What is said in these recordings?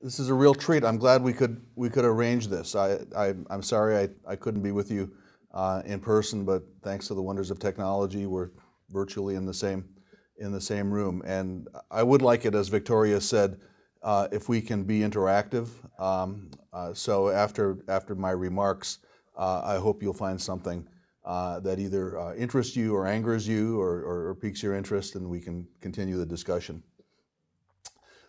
This is a real treat. I'm glad we could we could arrange this. I, I am sorry I, I couldn't be with you uh, in person, but thanks to the wonders of technology, we're virtually in the same in the same room. And I would like it, as Victoria said, uh, if we can be interactive. Um, uh, so after after my remarks, uh, I hope you'll find something uh, that either uh, interests you or angers you or, or, or piques your interest, and we can continue the discussion.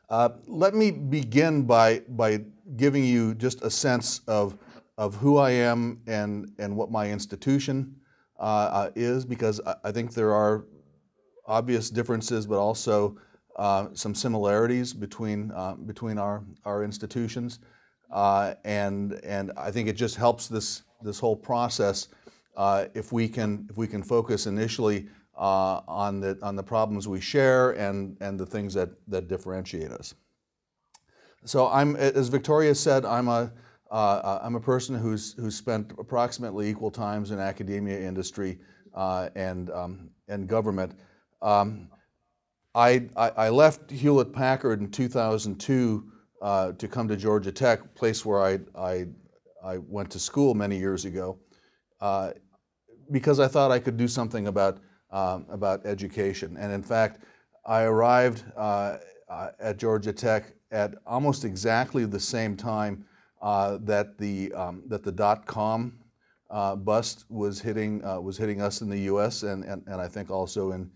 Uh, let me begin by, by giving you just a sense of, of who I am and, and what my institution uh, uh, is, because I, I, think there are obvious differences, but also uh, some similarities between, uh, between our, our institutions. Uh, and, and I think it just helps this, this whole process if, we can, if we can focus initially uh, on, the, on the problems we share and, and the things that, that differentiate us. So I'm, as Victoria said, I'm a, uh, I'm a person who's, who's spent approximately equal times in academia, industry, uh, and, um, and government. Um, I, I, left Hewlett Packard in 2002 uh, to come to Georgia Tech, place where I, I, I went to school many years ago, uh, because I thought I could do something about um, about education. And in fact, I arrived uh, uh, at Georgia Tech at almost exactly the same time uh, that the um, that the dot com uh, bust was hitting uh, was hitting us in the U.S. and, and, and I think also in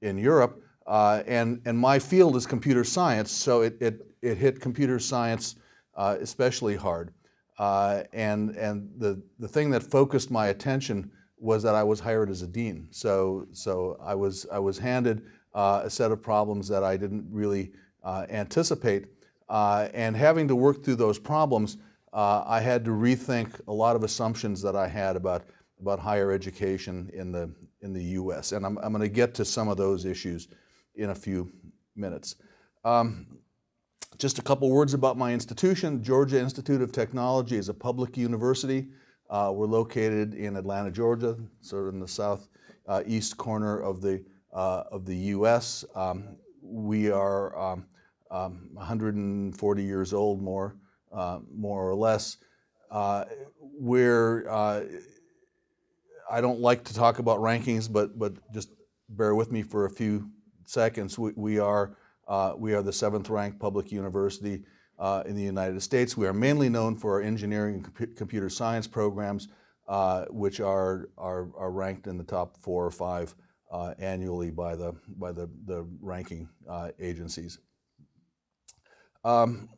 in Europe. Uh, and and my field is computer science, so it it, it hit computer science especially hard. and and the the thing that focused my attention was that I was hired as a dean. So, so I, was, I was handed uh, a set of problems that I didn't really uh, anticipate. Uh, and having to work through those problems, uh, I had to rethink a lot of assumptions that I had about, about higher education in the, in the US. And I'm, I'm going to get to some of those issues in a few minutes. Um, just a couple words about my institution. Georgia Institute of Technology is a public university. Uh, we're located in Atlanta, Georgia, sort of in the southeast uh, corner of the uh, of the U.S. Um, we are um, um, 140 years old, more uh, more or less. We're I don't like to talk about rankings, but but just bear with me for a few seconds. We, we are we are the seventh ranked public university uh, in the United States. We are mainly known for our engineering and compu computer science programs, uh, which are, are, are, ranked in the top four or five uh, annually by the, by the, the ranking uh, agencies. Um,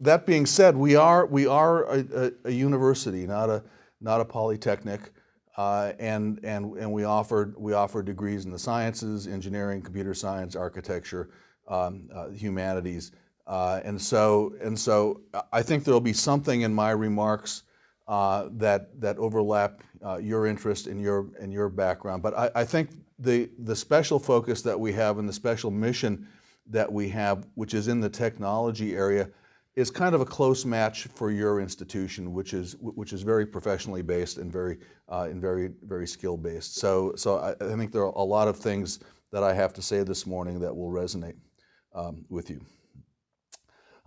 that being said, we are, we are a, a, a university, not a, not a polytechnic. Uh, and, and, and we, offer, we offer degrees in the sciences, engineering, computer science, architecture, um, uh, humanities, uh, and so, and so, I think there will be something in my remarks uh, that that overlap uh, your interest in your in your background. But I, I, think the the special focus that we have and the special mission that we have, which is in the technology area, is kind of a close match for your institution, which is which is very professionally based and very uh, and very very skill based. So so I, I, think there are a lot of things that I have to say this morning that will resonate um, with you.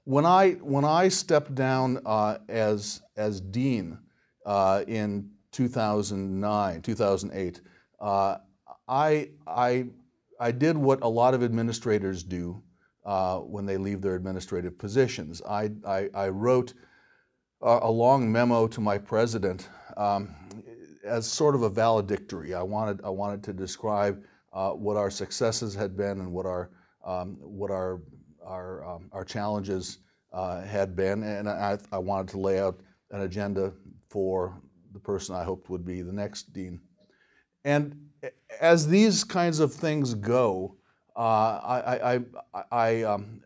When I, when I stepped down uh, as, as dean uh, in 2009, 2008, uh, I, I, I did what a lot of administrators do uh, when they leave their administrative positions. I, I, I wrote a, long memo to my president um, as sort of a valedictory. I wanted, I wanted to describe uh, what our successes had been and what our, um, what our our, um, our challenges uh, had been, and I, I, wanted to lay out an agenda for the person I hoped would be the next dean. And as these kinds of things go, uh, I, I, I, um,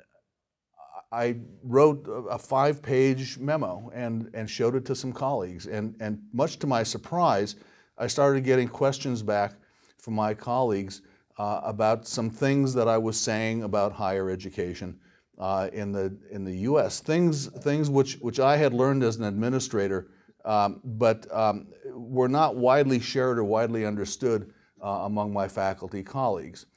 I, wrote a five-page memo and, and showed it to some colleagues. And, and much to my surprise, I started getting questions back from my colleagues uh, about some things that I was saying about higher education uh, in the in the U.S. Things things which which I had learned as an administrator, um, but um, were not widely shared or widely understood uh, among my faculty colleagues.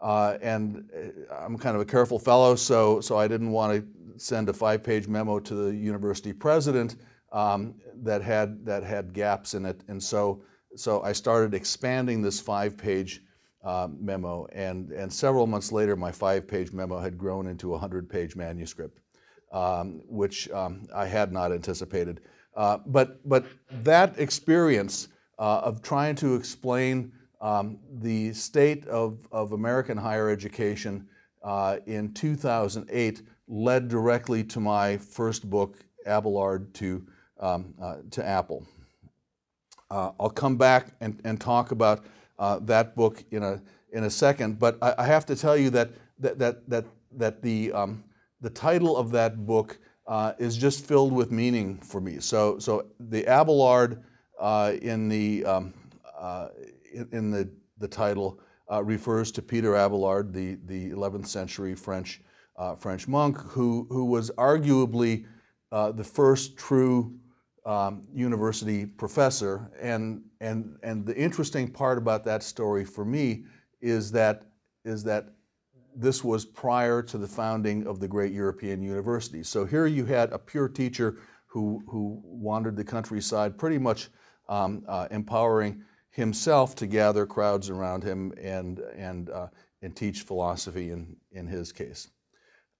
Uh, and uh, I'm kind of a careful fellow, so, so I didn't want to send a five-page memo to the university president um, that, had, that had gaps in it. And so, so I started expanding this five-page uh, memo, and, and several months later, my five-page memo had grown into a 100-page manuscript, um, which um, I had not anticipated. Uh, but, but that experience uh, of trying to explain um, the state of, of American higher education uh, in 2008 led directly to my first book, Abelard to, um, uh, to Apple. Uh, I'll come back and, and talk about uh, that book in a, in a second, but I, I, have to tell you that, that, that, that, that the, um, the title of that book uh, is just filled with meaning for me. So, so the Abelard uh, in the um, in the, the title uh, refers to Peter Abelard, the, the 11th century French, uh, French monk, who, who was arguably uh, the first true um, university professor. And, and, and the interesting part about that story for me is that, is that this was prior to the founding of the great European universities. So here you had a pure teacher who, who wandered the countryside, pretty much um, uh, empowering himself to gather crowds around him and, and, uh, and teach philosophy in, in his case.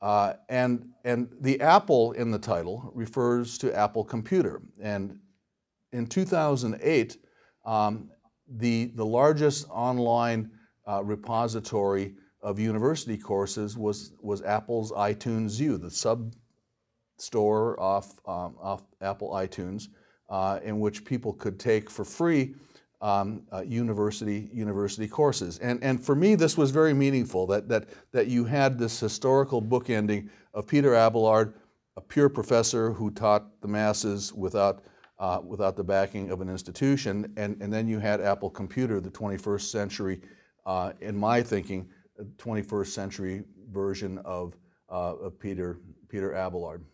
Uh, and, and the Apple in the title refers to Apple Computer. And in 2008, um, the, the largest online uh, repository of university courses was, was Apple's iTunes U, the sub store off, um, off Apple iTunes, uh, in which people could take for free um, uh, university university courses. And, and for me, this was very meaningful that, that, that you had this historical bookending of Peter Abelard, a pure professor who taught the masses without, uh, without the backing of an institution, and, and then you had Apple Computer, the 21st century, uh, in my thinking, 21st century version of, uh, of Peter, Peter Abelard.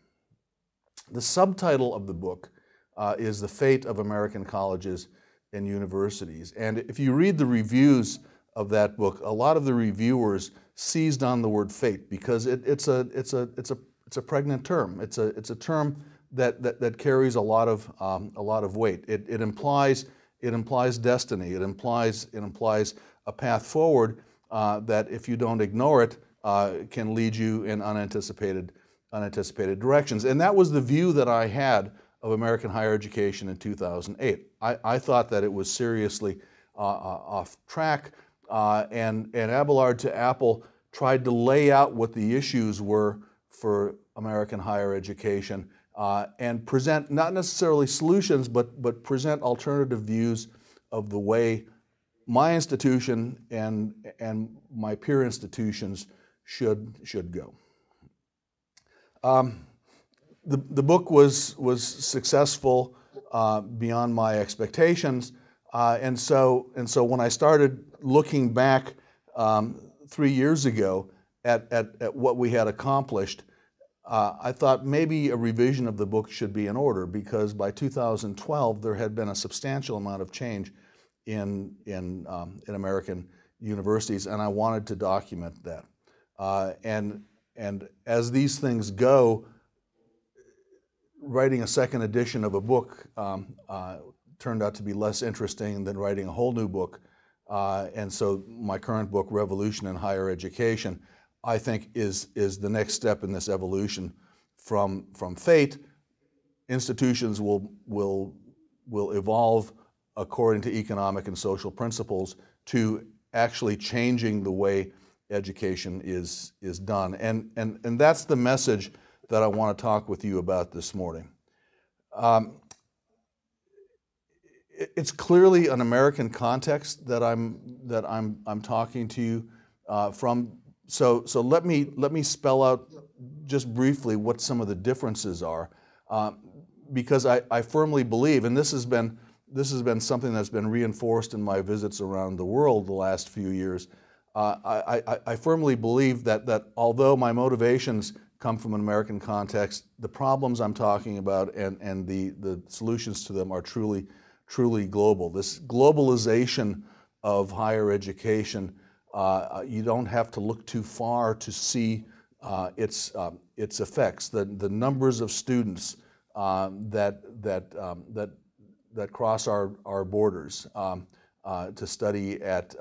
The subtitle of the book uh, is The Fate of American Colleges and universities. And if you read the reviews of that book, a lot of the reviewers seized on the word fate because it, it's, a, it's, a, it's, a, it's a pregnant term. It's a, it's a term that, that, that carries a lot of, um, a lot of weight. It, it, implies, it implies destiny. It implies, it implies a path forward uh, that if you don't ignore it, uh, can lead you in unanticipated, unanticipated directions. And that was the view that I had of American higher education in 2008. I, I thought that it was seriously uh, uh, off track, uh, and, and Abelard to Apple tried to lay out what the issues were for American higher education uh, and present not necessarily solutions, but, but present alternative views of the way my institution and, and my peer institutions should, should go. Um, the, the book was, was successful uh, beyond my expectations. Uh, and, so, and so when I started looking back um, three years ago at, at, at what we had accomplished, uh, I thought maybe a revision of the book should be in order because by 2012 there had been a substantial amount of change in, in, um, in American universities, and I wanted to document that. Uh, and, and as these things go, writing a second edition of a book um, uh, turned out to be less interesting than writing a whole new book. Uh, and so my current book, Revolution in Higher Education, I think is, is the next step in this evolution from, from fate. Institutions will, will, will evolve according to economic and social principles to actually changing the way education is, is done. And, and, and that's the message that I want to talk with you about this morning. Um, it's clearly an American context that I'm that I'm I'm talking to you uh, from. So so let me let me spell out just briefly what some of the differences are, uh, because I, I firmly believe, and this has been this has been something that's been reinforced in my visits around the world the last few years. Uh, I, I, I firmly believe that that although my motivations come from an American context. The problems I'm talking about and, and the, the solutions to them are truly, truly global. This globalization of higher education Uh, you don't have to look too far to see uh, its, um, its effects. The, the numbers of students um, that, that, um, that, that cross our, our borders um, uh, to study at,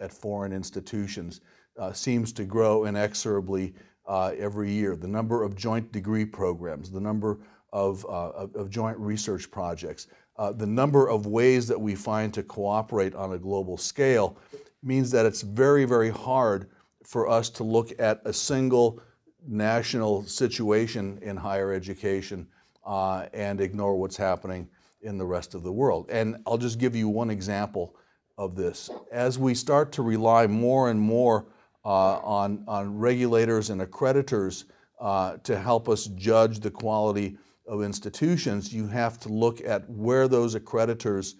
at foreign institutions uh, seems to grow inexorably uh, every year. The number of joint degree programs, the number of, uh, of, of, joint research projects, uh, the number of ways that we find to cooperate on a global scale means that it's very, very hard for us to look at a single national situation in higher education uh, and ignore what's happening in the rest of the world. And I'll just give you one example of this. As we start to rely more and more on, on regulators and accreditors uh, to help us judge the quality of institutions, you have to look at where those accreditors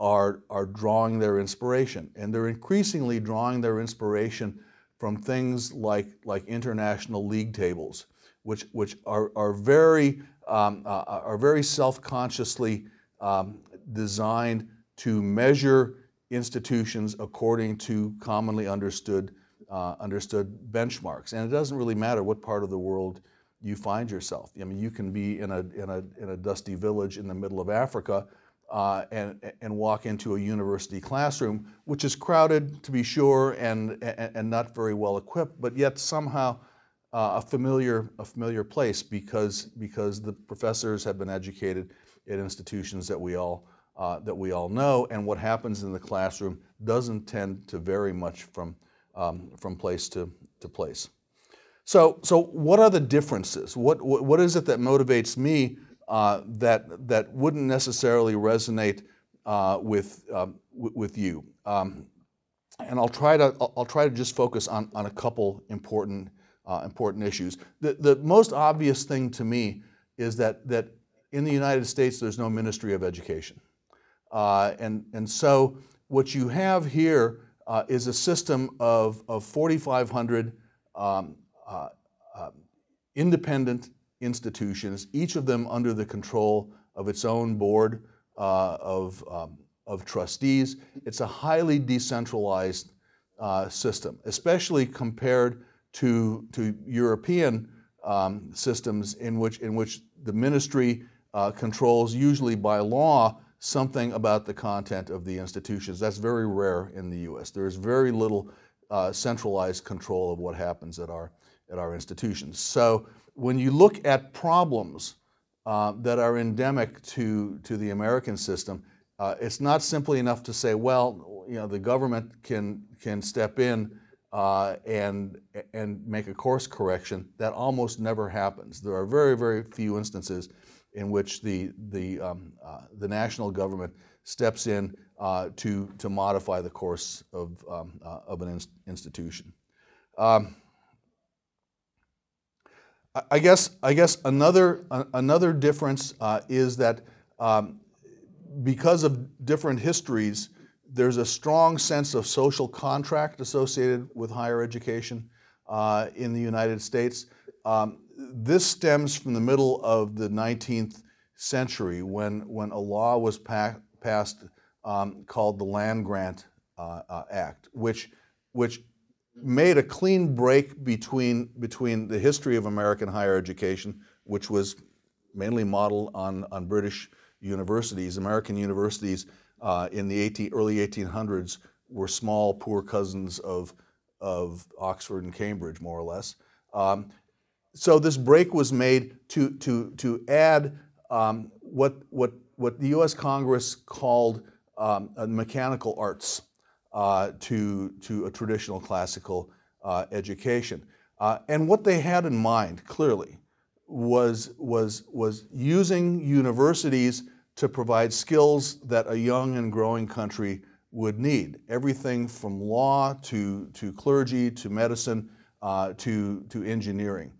are, are drawing their inspiration. And they're increasingly drawing their inspiration from things like, like international league tables, which, which are, are very, um, uh, are very self-consciously um, designed to measure institutions according to commonly understood, uh, understood benchmarks. And it doesn't really matter what part of the world you find yourself. I mean, you can be in a, in a, in a dusty village in the middle of Africa uh, and, and walk into a university classroom, which is crowded to be sure and, and, and not very well equipped, but yet somehow uh, a, familiar, a familiar place because, because the professors have been educated at institutions that we all, uh, that we all know, and what happens in the classroom doesn't tend to vary much from, um, from place to, to place. So, so what are the differences? What, what, what is it that motivates me uh, that, that wouldn't necessarily resonate uh, with, um, with you? Um, and I'll try to, I'll try to just focus on, on a couple important, uh, important issues. The, the most obvious thing to me is that, that in the United States there's no Ministry of Education. Uh, and, and so what you have here uh, is a system of, of 4,500 um, uh, uh, independent institutions, each of them under the control of its own board uh, of, um, of trustees. It's a highly decentralized uh, system, especially compared to, to European um, systems in which, in which the ministry uh, controls, usually by law, something about the content of the institutions. That's very rare in the US. There's very little uh, centralized control of what happens at our at our institutions. So when you look at problems uh, that are endemic to, to the American system, uh, it's not simply enough to say, well, you know, the government can, can step in uh, and, and make a course correction. That almost never happens. There are very, very few instances in which the, the, um, uh, the national government steps in uh, to, to modify the course of, um, uh, of an institution. Um, I guess, I guess another, uh, another difference uh, is that um, because of different histories, there's a strong sense of social contract associated with higher education uh, in the United States. Um, this stems from the middle of the 19th century when, when a law was pa passed um, called the Land Grant uh, uh, Act, which, which made a clean break between, between the history of American higher education, which was mainly modeled on, on British universities. American universities uh, in the 18, early 1800s were small, poor cousins of, of Oxford and Cambridge, more or less. Um, so this break was made to, to, to add um, what, what, what the US Congress called um, mechanical arts uh, to, to a traditional classical uh, education. Uh, and what they had in mind, clearly, was, was, was using universities to provide skills that a young and growing country would need. Everything from law to, to clergy to medicine uh, to, to engineering.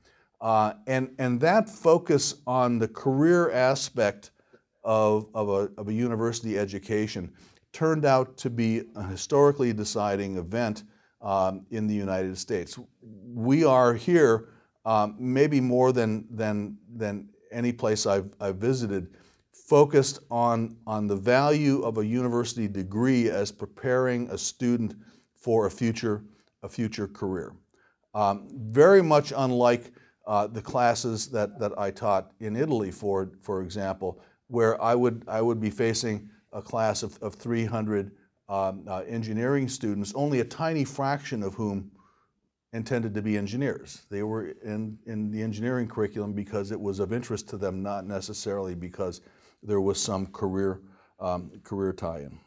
Uh, and, and that focus on the career aspect of, of, a, of a university education turned out to be a historically deciding event um, in the United States. We are here, um, maybe more than, than, than any place I've, I've visited, focused on, on the value of a university degree as preparing a student for a future a future career. Um, very much unlike uh, the classes that, that I taught in Italy, for, for example, where I would, I would be facing a class of, of 300 um, uh, engineering students, only a tiny fraction of whom intended to be engineers. They were in, in the engineering curriculum because it was of interest to them, not necessarily because there was some career, um, career tie-in.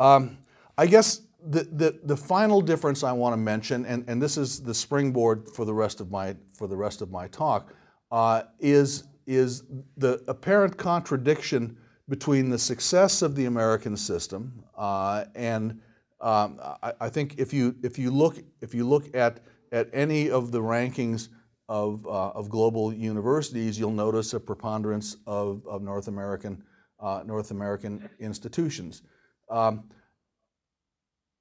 Um, I guess the, the, the final difference I want to mention, and, and this is the springboard for the rest of my, for the rest of my talk, uh, is, is the apparent contradiction between the success of the American system uh, and um, I, I, think if you, if you look, if you look at, at any of the rankings of, uh, of global universities, you'll notice a preponderance of, of North American, uh, North American institutions. Um,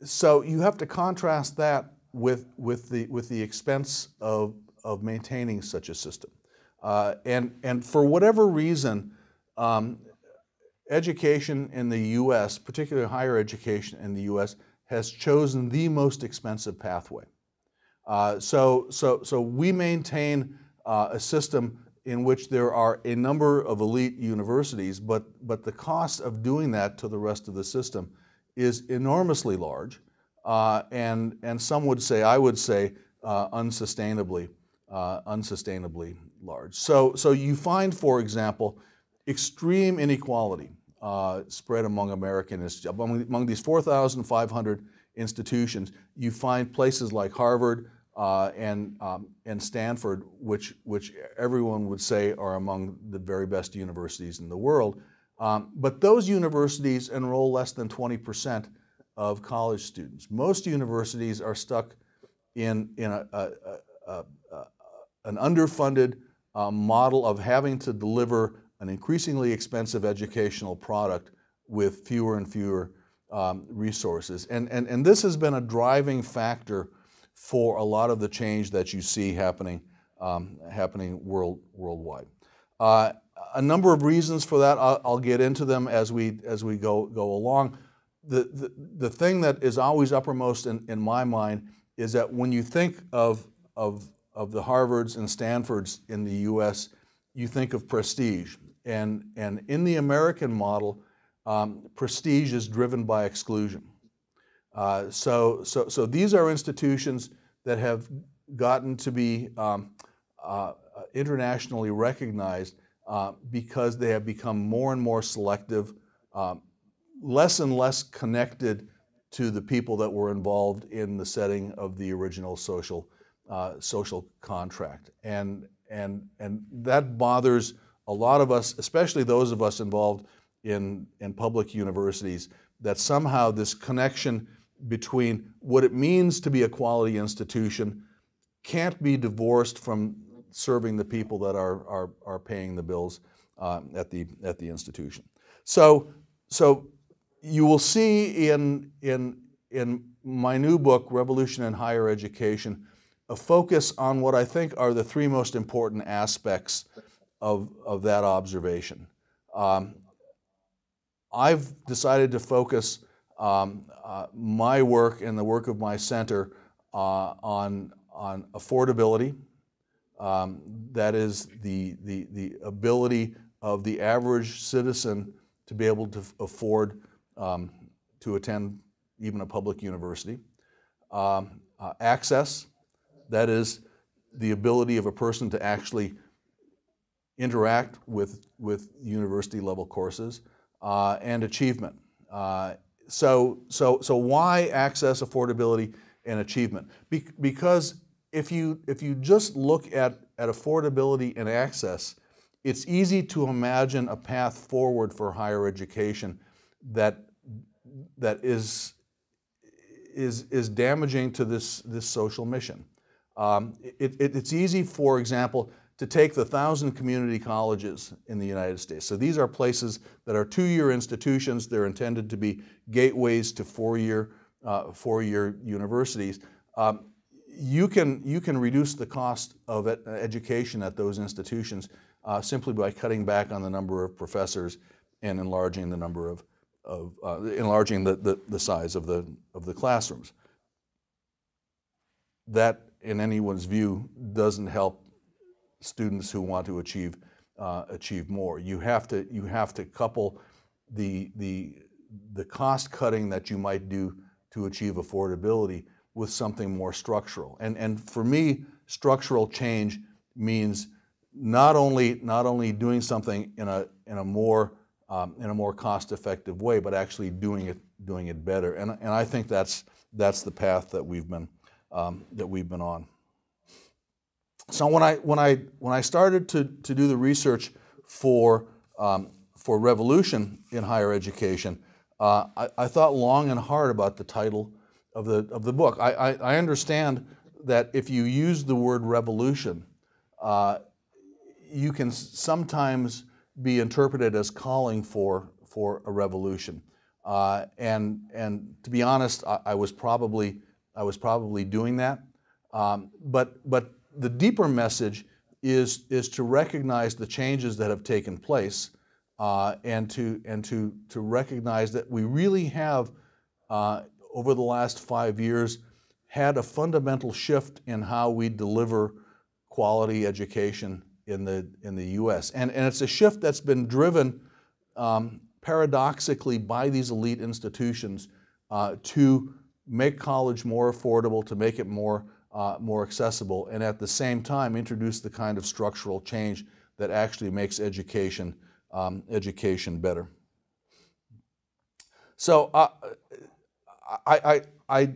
so you have to contrast that with, with, the, with the expense of, of maintaining such a system. Uh, and, and for whatever reason, um, education in the US, particularly higher education in the US, has chosen the most expensive pathway. Uh, so, so, so we maintain uh, a system in which there are a number of elite universities, but, but the cost of doing that to the rest of the system is enormously large, uh, and, and some would say, I would say, uh, unsustainably, uh, unsustainably large. So, so you find, for example, extreme inequality uh, spread among American institutions. Among, among these 4,500 institutions, you find places like Harvard uh, and, um, and Stanford, which, which everyone would say are among the very best universities in the world. Um, but those universities enroll less than 20% of college students. Most universities are stuck in, in a, a, a, an underfunded uh, model of having to deliver an increasingly expensive educational product with fewer and fewer um, resources. And, and, and this has been a driving factor for a lot of the change that you see happening, um, happening world, worldwide. Uh, a number of reasons for that. I'll, I'll, get into them as we as we go go along. The, the, the thing that is always uppermost in, in my mind is that when you think of, of, of the Harvards and Stanfords in the US, you think of prestige. And, and in the American model, um, prestige is driven by exclusion. Uh, so, so, so these are institutions that have gotten to be um, uh, internationally recognized uh, because they have become more and more selective, um, less and less connected to the people that were involved in the setting of the original social, uh, social contract. And, and, and that bothers a lot of us, especially those of us involved in, in public universities, that somehow this connection between what it means to be a quality institution can't be divorced from serving the people that are, are, are paying the bills uh, at, the, at the institution. So, so you will see in, in, in my new book, Revolution in Higher Education, a focus on what I think are the three most important aspects of, of that observation. Um, I've decided to focus um, uh, my work and the work of my center uh, on, on affordability, um, that is the, the, the ability of the average citizen to be able to afford um, to attend even a public university. Um, uh, access, that is the ability of a person to actually interact with, with university level courses, uh, and achievement. Uh, so, so, so why access, affordability, and achievement? Be because if you, if you just look at, at affordability and access, it's easy to imagine a path forward for higher education that, that is, is, is damaging to this, this social mission. Um, it, it, it's easy, for example, to take the thousand community colleges in the United States. So these are places that are two-year institutions. They're intended to be gateways to four-year uh, four-year universities. Um, you can, you can reduce the cost of education at those institutions uh, simply by cutting back on the number of professors and enlarging the number of, of uh, enlarging the, the, the, size of the, of the classrooms. that, in anyone's view, doesn't help students who want to achieve uh, achieve more. You have to you have to couple the the the cost cutting that you might do to achieve affordability with something more structural. And and for me, structural change means not only not only doing something in a in a more um, in a more cost-effective way, but actually doing it doing it better. And and I think that's that's the path that we've been um, that we've been on. So when I when I when I started to to do the research for um, for revolution in higher education, uh, I, I, thought long and hard about the title of the of the book. I, I, I understand that if you use the word revolution, uh, you can sometimes be interpreted as calling for for a revolution. Uh, and and to be honest, I, I, was probably I was probably doing that. Um, but but the deeper message is is to recognize the changes that have taken place, uh, and to and to to recognize that we really have uh, over the last five years had a fundamental shift in how we deliver quality education in the in the U.S. and and it's a shift that's been driven um, paradoxically by these elite institutions uh, to make college more affordable, to make it more uh, more accessible, and at the same time introduce the kind of structural change that actually makes education um, education better. So uh, I, I, I,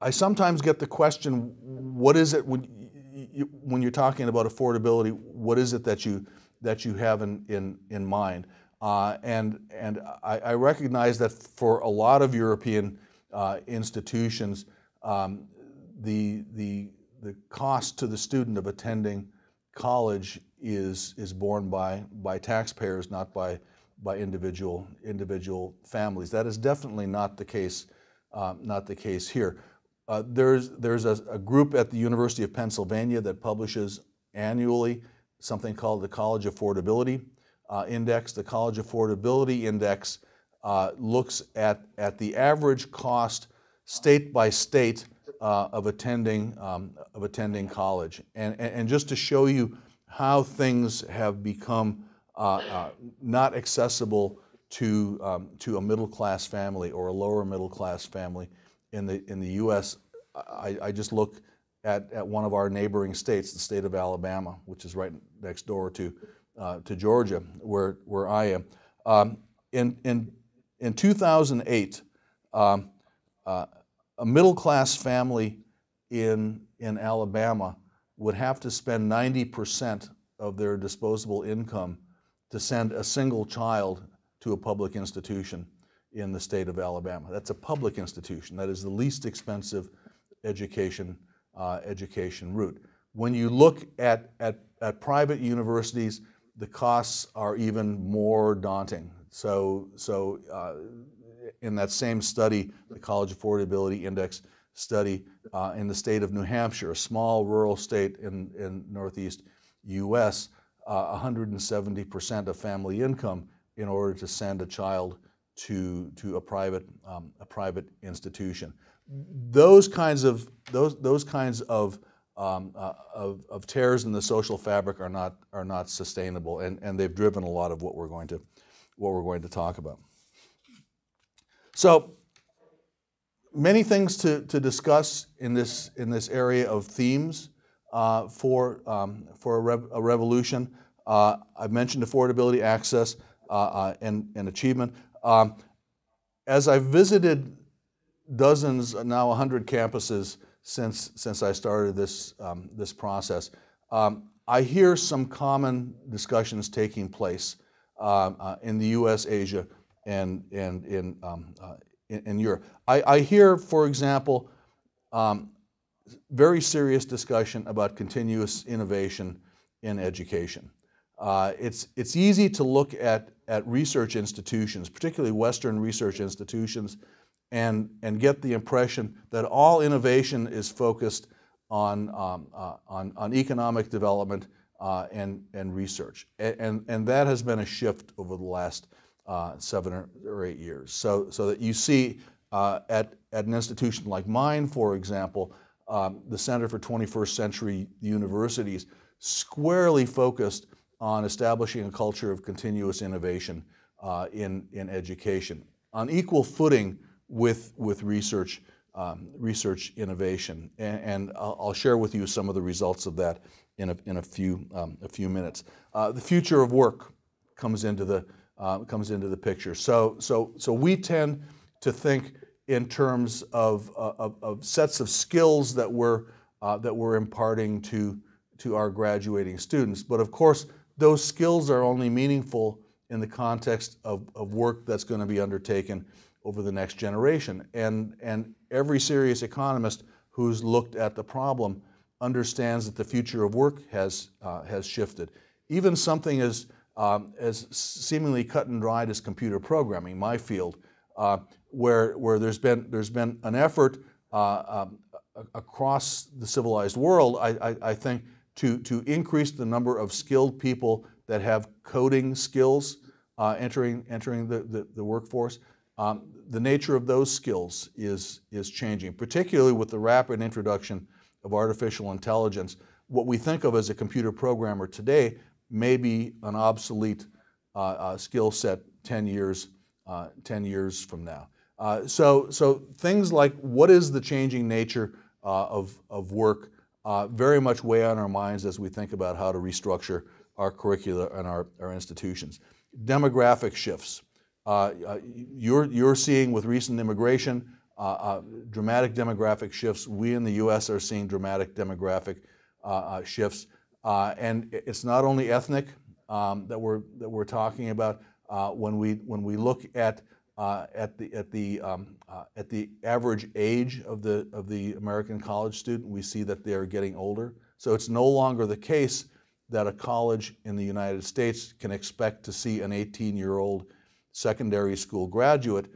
I sometimes get the question, what is it when you, when you're talking about affordability, what is it that you that you have in in, in mind? Uh, and and I, I, recognize that for a lot of European uh, institutions, um, the the the cost to the student of attending college is is borne by by taxpayers, not by by individual individual families. That is definitely not the case uh, not the case here. Uh, there's there's a, a, group at the University of Pennsylvania that publishes annually something called the College Affordability uh, Index. The College Affordability Index uh, looks at, at the average cost state by state uh, of attending um, of attending college, and, and, and just to show you how things have become uh, uh, not accessible to um, to a middle class family or a lower middle class family in the in the U.S. I, I just look at, at one of our neighboring states, the state of Alabama, which is right next door to uh, to Georgia, where where I am. Um, in in in 2008, um, uh, a middle class family in in Alabama would have to spend 90% of their disposable income to send a single child to a public institution in the state of Alabama. That's a public institution. That is the least expensive education, uh, education route. When you look at, at, at private universities, the costs are even more daunting. So, so uh, in that same study, the College Affordability Index study uh, in the state of New Hampshire, a small rural state in, in northeast U.S., 170% uh, of family income in order to send a child to, to a, private, um, a private institution. Those kinds of, those, those kinds of, um, uh, of, of tears in the social fabric are not, are not sustainable, and, and they've driven a lot of what we're going to, what we're going to talk about. So, many things to, to discuss in this, in this area of themes uh, for, um, for a, rev, a revolution. Uh, I've mentioned affordability, access, and, and achievement. Um, as I've visited dozens, now 100 campuses since, since I started this, um, this process, um, I hear some common discussions taking place uh, uh, in the US, Asia, and, and in, um, uh, in, in, Europe. I, I, hear, for example, um, very serious discussion about continuous innovation in education. Uh, it's, it's easy to look at, at research institutions, particularly Western research institutions, and, and get the impression that all innovation is focused on, um, uh, on, on economic development uh, and, and research. And, and, and, that has been a shift over the last uh, seven or, eight years. So, so that you see uh, at, at an institution like mine, for example, um, the Center for 21st Century Universities, squarely focused on establishing a culture of continuous innovation uh, in, in education on equal footing with, with research, um, research innovation. And, and I'll, I'll, share with you some of the results of that in a, in a, few, um, a few minutes. Uh, the future of work comes into the, uh, comes into the picture. So, so, so we tend to think in terms of, uh, of, of, sets of skills that we're, uh, that we're imparting to, to our graduating students. But of course, those skills are only meaningful in the context of, of work that's going to be undertaken over the next generation. And, and every serious economist who's looked at the problem understands that the future of work has, uh, has shifted. Even something as, um, as seemingly cut and dried as computer programming, my field, uh, where, where there's, been, there's been an effort uh, um, across the civilized world, I, I, I think, to, to increase the number of skilled people that have coding skills uh, entering, entering the, the, the workforce. Um, the nature of those skills is, is changing, particularly with the rapid introduction of artificial intelligence. What we think of as a computer programmer today may be an obsolete uh, uh, skill set 10 years, uh, 10 years from now. Uh, so, so things like what is the changing nature uh, of, of work uh, very much weigh on our minds as we think about how to restructure our curricula and our, our institutions. Demographic shifts. Uh, uh, you're, you're seeing with recent immigration uh, uh dramatic demographic shifts. We in the U.S. are seeing dramatic demographic shifts. and it's not only ethnic um, that, we're, that we're talking about. when, we, when we look at uh, at the at the um, uh, at the average age of the of the American college student, we see that they are getting older. So it's no longer the case that a college in the United States can expect to see an 18-year-old secondary school graduate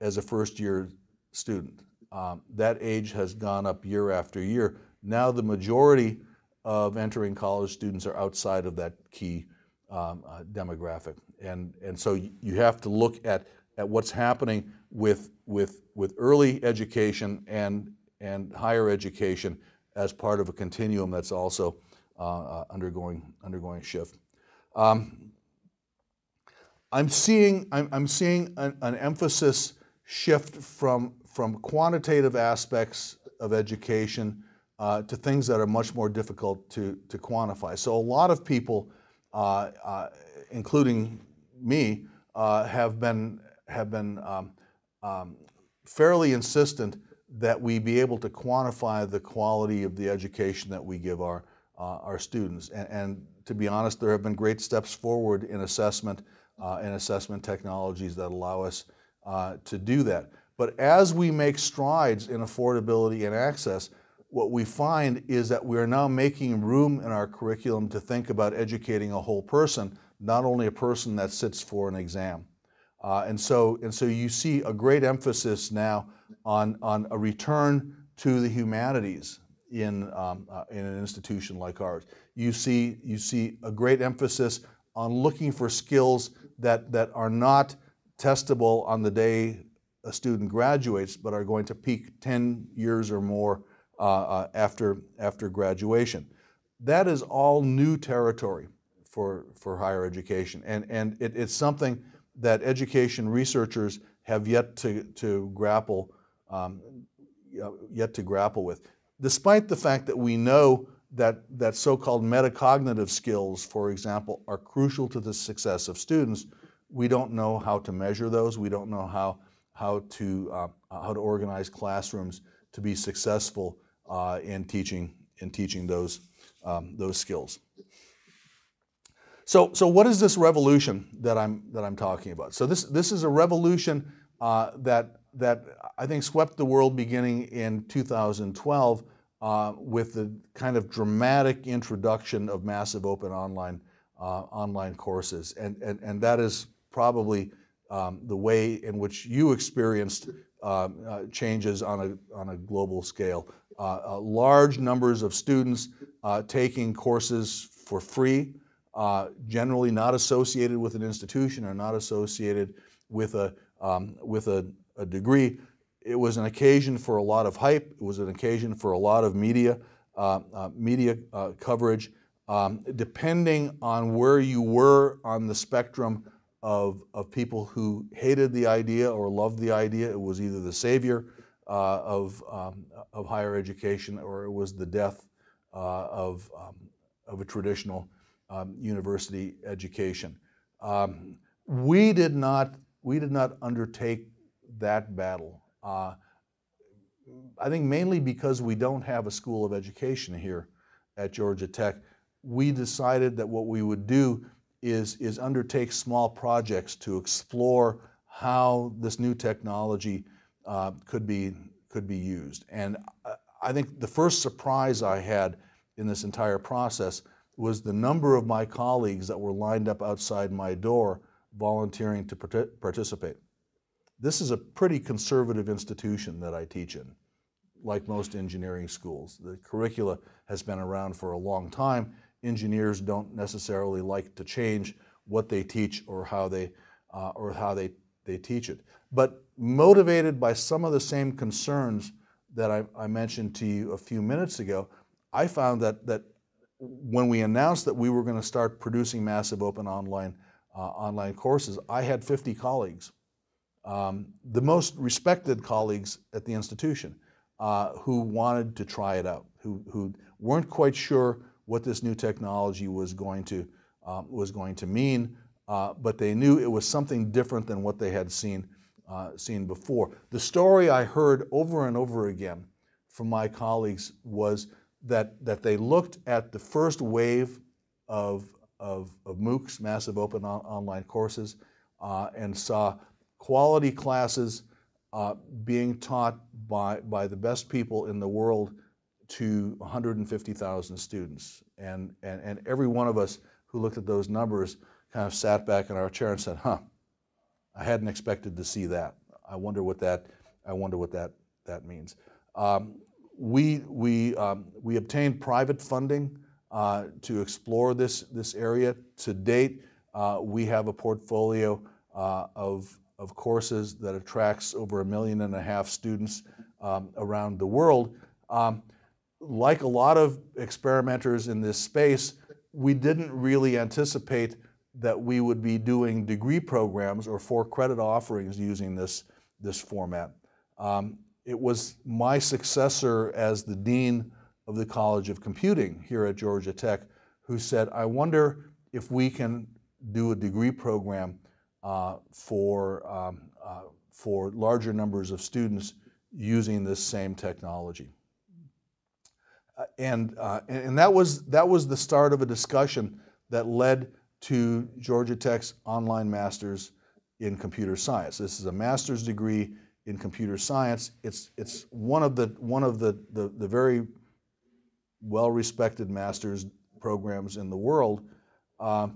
as a first-year student. Um, that age has gone up year after year. Now the majority of entering college students are outside of that key um, uh, demographic, and and so you have to look at at what's happening with, with, with early education and, and higher education as part of a continuum that's also uh, uh, undergoing, undergoing shift. Um, I'm seeing, I'm, I'm seeing an, an, emphasis shift from, from quantitative aspects of education uh, to things that are much more difficult to, to quantify. So a lot of people, uh, uh including me, uh, have been have been um, um, fairly insistent that we be able to quantify the quality of the education that we give our, uh, our students. And, and, to be honest, there have been great steps forward in assessment uh, and assessment technologies that allow us uh, to do that. But as we make strides in affordability and access, what we find is that we are now making room in our curriculum to think about educating a whole person, not only a person that sits for an exam. Uh, and, so, and so you see a great emphasis now on, on a return to the humanities in, um, uh, in an institution like ours. You see, you see a great emphasis on looking for skills that, that are not testable on the day a student graduates, but are going to peak 10 years or more uh, uh after, after graduation. That is all new territory for, for higher education. And, and it, it's something that education researchers have yet to, to grapple um, yet to grapple with. Despite the fact that we know that, that so-called metacognitive skills, for example, are crucial to the success of students, we don't know how to measure those. We don't know how, how, to, uh, how to organize classrooms to be successful uh, in, teaching, in teaching those, um, those skills. So, so what is this revolution that I'm, that I'm talking about? So this, this is a revolution uh, that, that I think swept the world beginning in 2012 uh, with the kind of dramatic introduction of massive open online, uh, online courses. And, and, and that is probably um, the way in which you experienced um, uh, changes on a, on a global scale. Uh, uh, large numbers of students taking courses for free, uh, generally not associated with an institution or not associated with a, um, with a, a degree. it was an occasion for a lot of hype. It was an occasion for a lot of media uh, uh, media uh, coverage. Um, depending on where you were on the spectrum of, of people who hated the idea or loved the idea, it was either the savior uh, of, um, of higher education or it was the death uh, of, um, of a traditional um, university education. Um, we did not we did not undertake that battle. Uh, I think mainly because we don't have a school of education here at Georgia Tech. We decided that what we would do is, is undertake small projects to explore how this new technology uh, could, be, could be used. And I think the first surprise I had in this entire process was the number of my colleagues that were lined up outside my door volunteering to participate. This is a pretty conservative institution that I teach in, like most engineering schools. The curricula has been around for a long time. Engineers don't necessarily like to change what they teach or how they, uh, or how they, they teach it. But motivated by some of the same concerns that I, I mentioned to you a few minutes ago, I found that, that when we announced that we were going to start producing massive open online uh, online courses, I had 50 colleagues, um, the most respected colleagues at the institution, uh, who wanted to try it out, who, who weren't quite sure what this new technology was going to, um, was going to mean, uh, but they knew it was something different than what they had seen, uh, seen before. The story I heard over and over again from my colleagues was that, that they looked at the first wave of of, of MOOCs, massive open on, online courses, uh, and saw quality classes uh, being taught by, by the best people in the world to 150,000 students. And, and, and every one of us who looked at those numbers kind of sat back in our chair and said, huh, I hadn't expected to see that. I wonder what that, I wonder what that, that means. Um, we, we, um, we obtained private funding uh, to explore this, this area. To date, uh, we have a portfolio uh, of, of courses that attracts over a million and a half students um, around the world. Um, like a lot of experimenters in this space, we didn't really anticipate that we would be doing degree programs or four credit offerings using this, this format. Um, it was my successor as the dean of the College of Computing here at Georgia Tech who said, I wonder if we can do a degree program uh, for, um, uh, for larger numbers of students using this same technology. Uh, and, uh, and that, was, that was the start of a discussion that led to Georgia Tech's online master's in computer science. This is a master's degree in computer science. It's, it's one of the, one of the, the, the very well-respected master's programs in the world. Uh,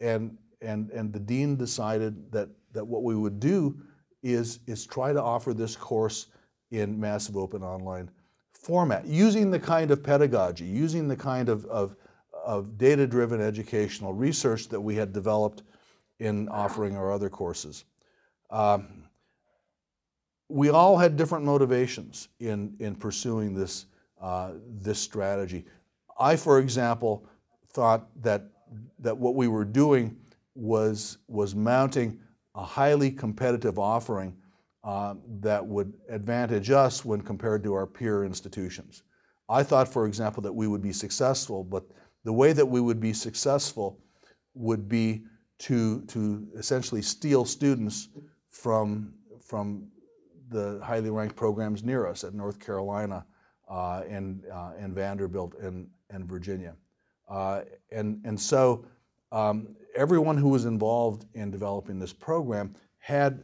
and, and, and the dean decided that, that what we would do is, is try to offer this course in massive open online format, using the kind of pedagogy, using the kind of, of, of data-driven educational research that we had developed in offering our other courses. Um, we all had different motivations in, in pursuing this, uh, this strategy. I, for example, thought that, that what we were doing was, was mounting a highly competitive offering uh, that would advantage us when compared to our peer institutions. I thought, for example, that we would be successful, but the way that we would be successful would be to, to essentially steal students from, from the highly ranked programs near us at North Carolina uh, and, uh, and Vanderbilt and, and Virginia. Uh, and, and so um, everyone who was involved in developing this program had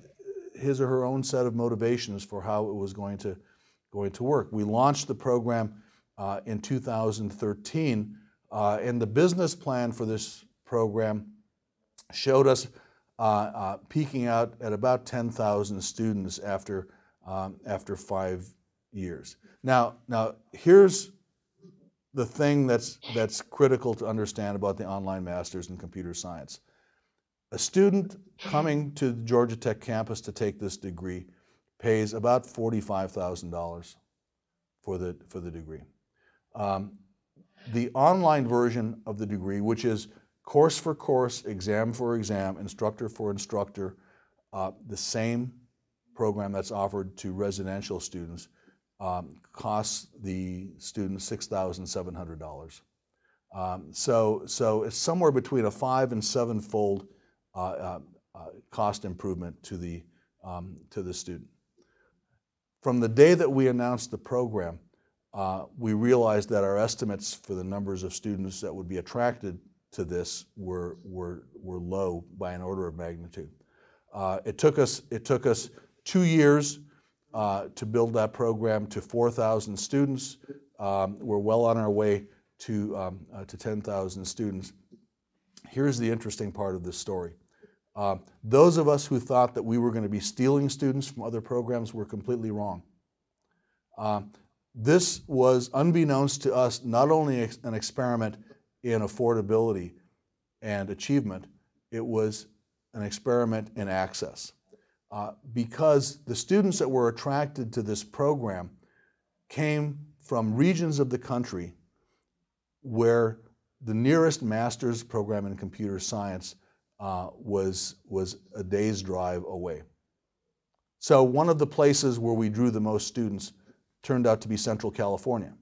his or her own set of motivations for how it was going to, going to work. We launched the program uh, in 2013, uh, and the business plan for this program showed us uh, uh peaking out at about 10,000 students after, um, after five years. Now, now here's the thing that's, that's critical to understand about the online masters in computer science. A student coming to the Georgia Tech campus to take this degree pays about $45,000 for the, for the degree. Um, the online version of the degree, which is course for course, exam for exam, instructor for instructor, uh, the same program that's offered to residential students, um, costs the students $6,700. Um, so, so it's somewhere between a five and seven-fold uh, uh, uh, cost improvement to the, um, to the student. From the day that we announced the program, uh, we realized that our estimates for the numbers of students that would be attracted to this were, were, were low by an order of magnitude. Uh, it, took us, it took us two years uh, to build that program to 4,000 students. Um, we're well on our way to, um, uh, to 10,000 students. Here's the interesting part of this story. Uh, those of us who thought that we were going to be stealing students from other programs were completely wrong. Uh, this was, unbeknownst to us, not only an experiment in affordability and achievement, it was an experiment in access. Uh, because the students that were attracted to this program came from regions of the country where the nearest master's program in computer science uh, was, was a day's drive away. So one of the places where we drew the most students turned out to be Central California.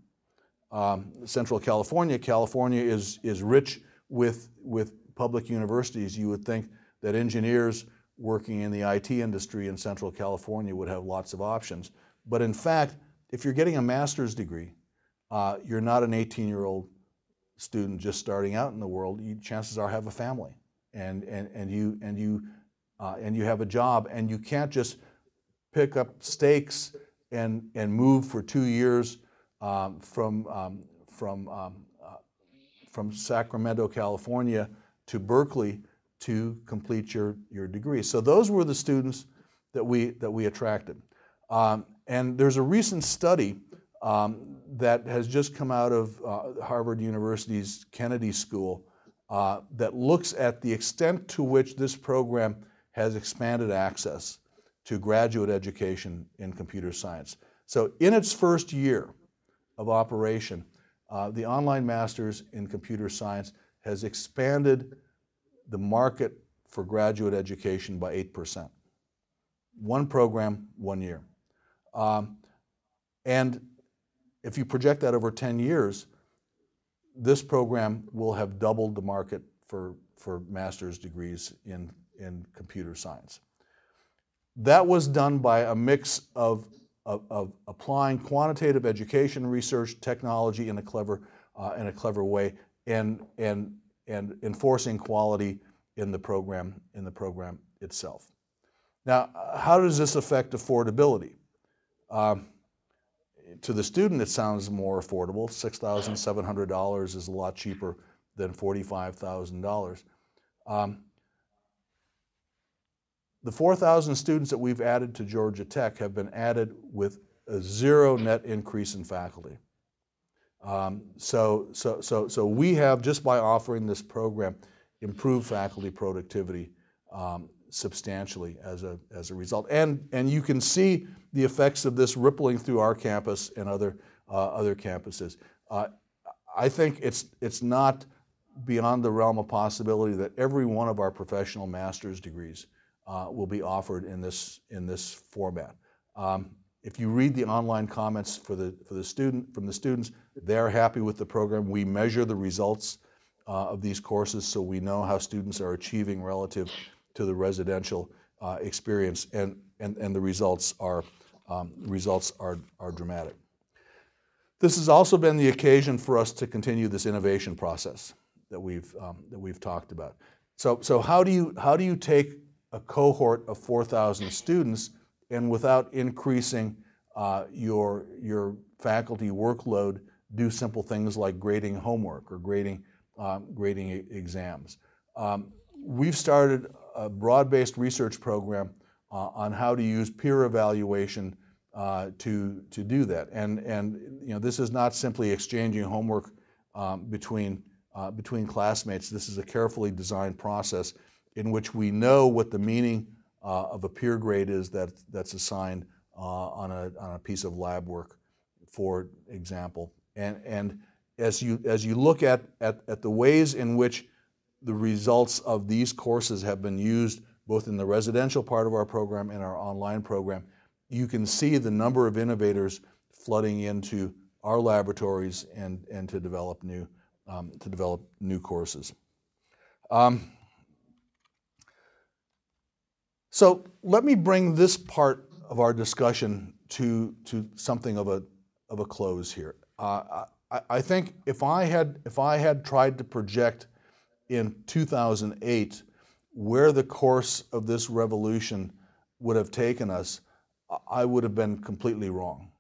Um, Central California, California is, is rich with, with public universities. You would think that engineers working in the IT industry in Central California would have lots of options. But in fact, if you're getting a master's degree, uh, you're not an 18-year-old student just starting out in the world. You, chances are have a family, and and and you and you uh, and you have a job, and you can't just pick up stakes and and move for two years um, from um, from um, uh, from Sacramento, California, to Berkeley to complete your, your degree. So those were the students that we, that we attracted. Um, and there's a recent study um, that has just come out of uh, Harvard University's Kennedy School uh, that looks at the extent to which this program has expanded access to graduate education in computer science. So in its first year of operation, uh, the online master's in computer science has expanded the market for graduate education by 8%. One program, one year. Um, and if you project that over 10 years, this program will have doubled the market for, for master's degrees in, in computer science. That was done by a mix of, of, of applying quantitative education research technology in a clever, uh, in a clever way and, and and enforcing quality in the program, in the program itself. Now, how does this affect affordability? Um, to the student, it sounds more affordable. $6,700 is a lot cheaper than $45,000. Um, the 4,000 students that we've added to Georgia Tech have been added with a zero net increase in faculty. Um, so, so, so, so we have, just by offering this program, improved faculty productivity um, substantially as a, as a result. And, and you can see the effects of this rippling through our campus and other, uh, other campuses. Uh, I think it's, it's not beyond the realm of possibility that every one of our professional master's degrees uh, will be offered in this, in this format. Um, if you read the online comments for the, for the student, from the students, they're happy with the program. We measure the results uh, of these courses so we know how students are achieving relative to the residential uh, experience and, and, and the results are, um, results are, are dramatic. This has also been the occasion for us to continue this innovation process that we've, um, that we've talked about. So, so how, do you, how do you take a cohort of 4,000 students and without increasing uh, your, your faculty workload, do simple things like grading homework or grading, um, grading exams. Um, we've started a broad-based research program uh, on how to use peer evaluation uh, to, to do that. And, and you know, this is not simply exchanging homework um, between, uh, between classmates. This is a carefully designed process in which we know what the meaning uh, of a peer grade is that, that's assigned uh, on, a, on a piece of lab work, for example. And, and as, you, as you look at, at, at the ways in which the results of these courses have been used both in the residential part of our program and our online program, you can see the number of innovators flooding into our laboratories and, and to develop new um, to develop new courses. Um, so let me bring this part of our discussion to, to something of a, of a close here. Uh, I, I think if I, had, if I had tried to project in 2008 where the course of this revolution would have taken us, I would have been completely wrong.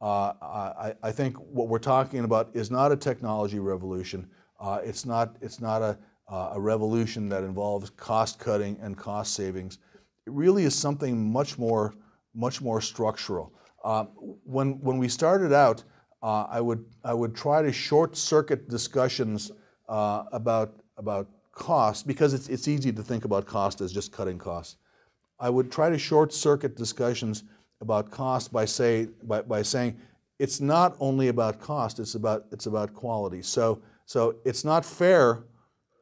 Uh, I, I, think what we're talking about is not a technology revolution. Uh, it's not, it's not a, uh, a revolution that involves cost cutting and cost savings. It really is something much more, much more structural. Uh, when, when we started out, uh, I, would, I would try to short circuit discussions uh, about, about cost because it's, it's easy to think about cost as just cutting costs. I would try to short circuit discussions about cost by, say, by, by saying it's not only about cost, it's about, it's about quality. So, so it's not fair,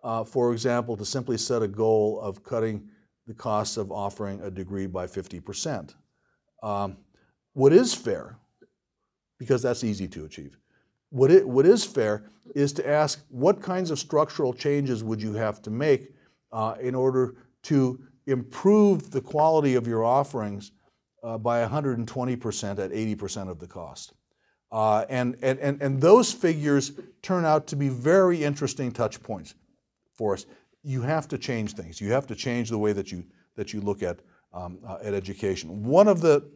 uh, for example, to simply set a goal of cutting the cost of offering a degree by 50%. Um, what is fair, because that's easy to achieve, what, it, what is fair is to ask what kinds of structural changes would you have to make uh, in order to improve the quality of your offerings uh, by 120% at 80% of the cost. Uh, and, and, and, and those figures turn out to be very interesting touch points for us. You have to change things. You have to change the way that you, that you look at, um, uh, at education. One of the,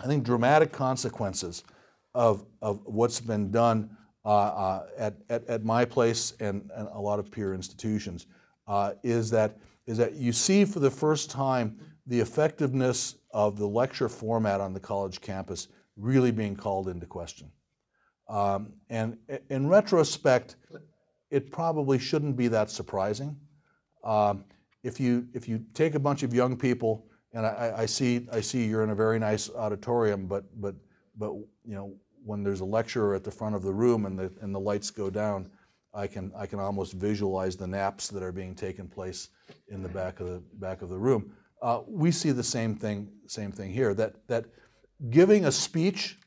I think, dramatic consequences of, of what's been done uh, uh, at, at, at, my place and, and, a lot of peer institutions uh, is, that, is that you see for the first time the effectiveness of the lecture format on the college campus really being called into question. Um, and in retrospect, it probably shouldn't be that surprising. Um, if you if you take a bunch of young people, and I, I, see I see you're in a very nice auditorium, but but but you know when there's a lecturer at the front of the room and the and the lights go down, I can I can almost visualize the naps that are being taken place in the back of the back of the room. Uh, we see the same thing, same thing here. That that giving a speech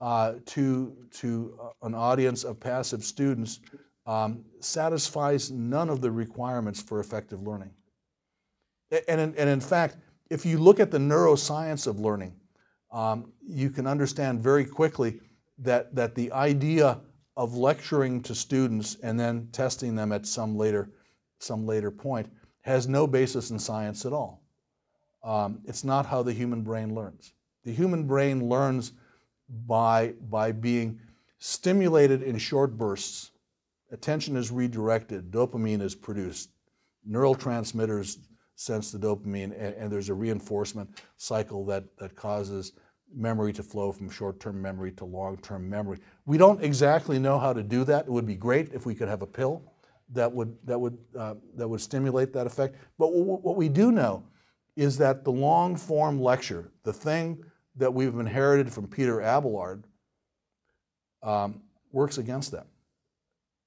uh, to to an audience of passive students um, satisfies none of the requirements for effective learning. And in, and in fact, if you look at the neuroscience of learning, um, you can understand very quickly that that the idea of lecturing to students and then testing them at some later some later point has no basis in science at all. Um, it's not how the human brain learns. The human brain learns by, by being stimulated in short bursts. Attention is redirected, dopamine is produced, neurotransmitters sense the dopamine, and, and there's a reinforcement cycle that, that causes memory to flow from short-term memory to long-term memory. We don't exactly know how to do that. It would be great if we could have a pill that would, that would, uh, that would stimulate that effect. But what we do know is that the long form lecture, the thing that we've inherited from Peter Abelard, um, works against that.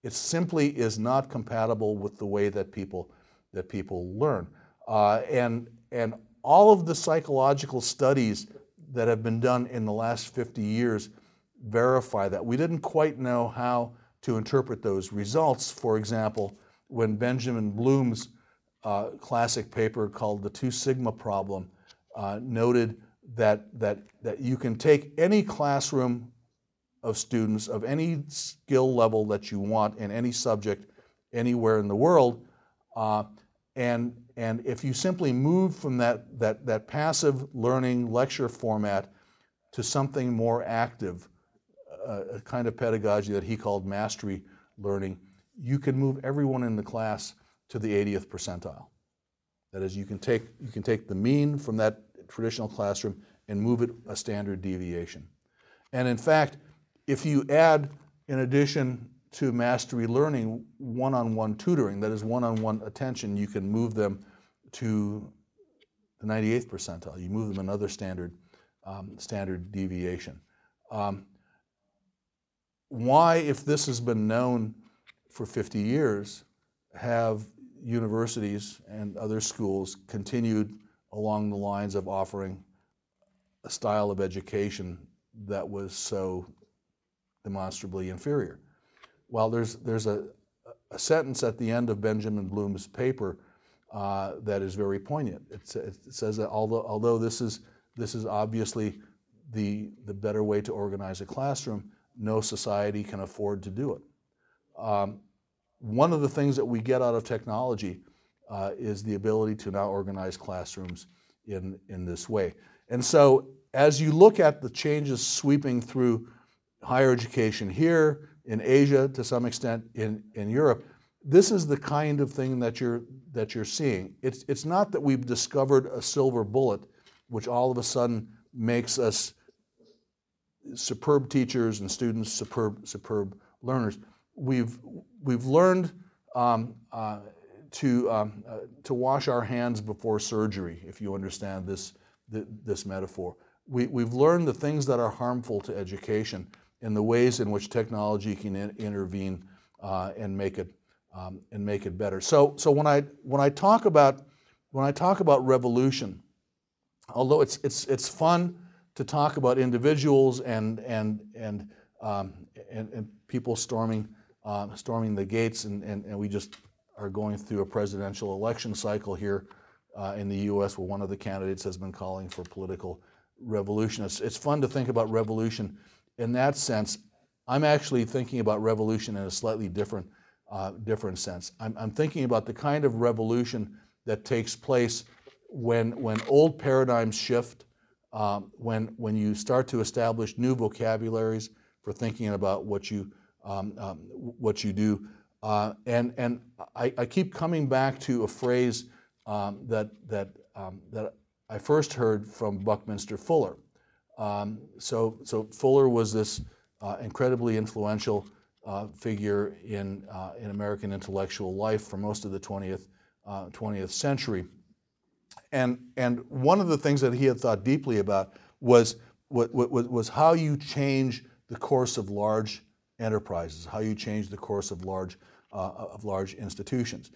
It simply is not compatible with the way that people that people learn. Uh, and and all of the psychological studies that have been done in the last 50 years verify that. We didn't quite know how to interpret those results. For example, when Benjamin Bloom's uh, classic paper called The Two Sigma Problem uh, noted that, that, that you can take any classroom of students of any skill level that you want in any subject anywhere in the world, uh, and, and if you simply move from that, that, that passive learning lecture format to something more active, uh, a kind of pedagogy that he called mastery learning, you can move everyone in the class to the 80th percentile. That is, you can take, you can take the mean from that traditional classroom and move it a standard deviation. And in fact, if you add, in addition to mastery learning, one-on-one tutoring, that is one-on-one attention, you can move them to the 98th percentile. You move them another standard um, standard deviation. Um, why, if this has been known for 50 years, have universities and other schools continued along the lines of offering a style of education that was so demonstrably inferior? Well, there's, there's a, a sentence at the end of Benjamin Bloom's paper uh, that is very poignant. It, it, says that although, although this, is, this is obviously the, the better way to organize a classroom, no society can afford to do it. Um, one of the things that we get out of technology uh, is the ability to now organize classrooms in, in this way. And so as you look at the changes sweeping through higher education here, in Asia to some extent, in, in Europe, this is the kind of thing that you're, that you're seeing. It's, it's not that we've discovered a silver bullet, which all of a sudden makes us superb teachers and students superb, superb learners. We've, we've learned um, uh, to, um, uh, to wash our hands before surgery, if you understand this, this metaphor. We, we've learned the things that are harmful to education and the ways in which technology can in, intervene uh, and make it um, and make it better. So, so when I when I talk about when I talk about revolution, although it's it's it's fun to talk about individuals and and and um, and, and, people storming uh, storming the gates, and, and, and we just are going through a presidential election cycle here uh, in the U.S. where one of the candidates has been calling for political revolution. It's, it's fun to think about revolution in that sense. I'm actually thinking about revolution in a slightly different uh, different sense. I'm, I'm thinking about the kind of revolution that takes place when when old paradigms shift, um, when when you start to establish new vocabularies for thinking about what you um, um, what you do. Uh, and and I, I, keep coming back to a phrase um, that that um, that I first heard from Buckminster Fuller. Um, so, so Fuller was this uh, incredibly influential uh, figure in, uh, in American intellectual life for most of the 20th, 20th uh, century. And, and one of the things that he had thought deeply about was, what, was how you change the course of large enterprises, how you change the course of large, uh, of large institutions.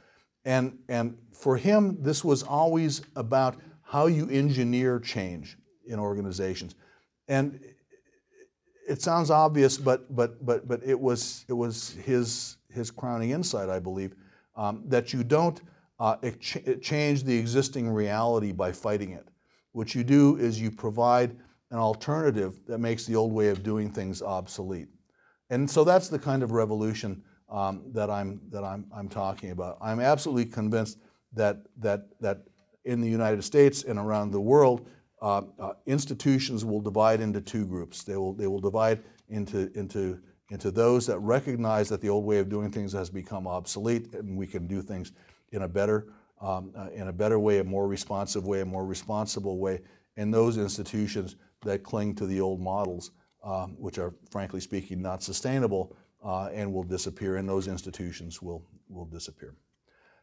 And, and for him, this was always about how you engineer change in organizations. And it sounds obvious, but, but, but, but it, was, it was his, his crowning insight, I believe, um, that you don't uh, change the existing reality by fighting it. What you do is you provide an alternative that makes the old way of doing things obsolete. And so that's the kind of revolution um, that, I'm, that I'm, I'm talking about. I'm absolutely convinced that, that, that in the United States and around the world, uh, uh, institutions will divide into two groups. They will, they will divide into, into, into those that recognize that the old way of doing things has become obsolete and we can do things in a better, um, uh, in a better way, a more responsive way, a more responsible way, and those institutions that cling to the old models, um, which are frankly speaking not sustainable uh, and will disappear, and those institutions will, will disappear.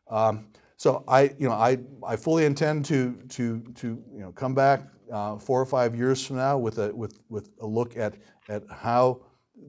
Um, so I, you know, I, I fully intend to, to, to you know, come back uh, four or five years from now with a, with, with a look at, at how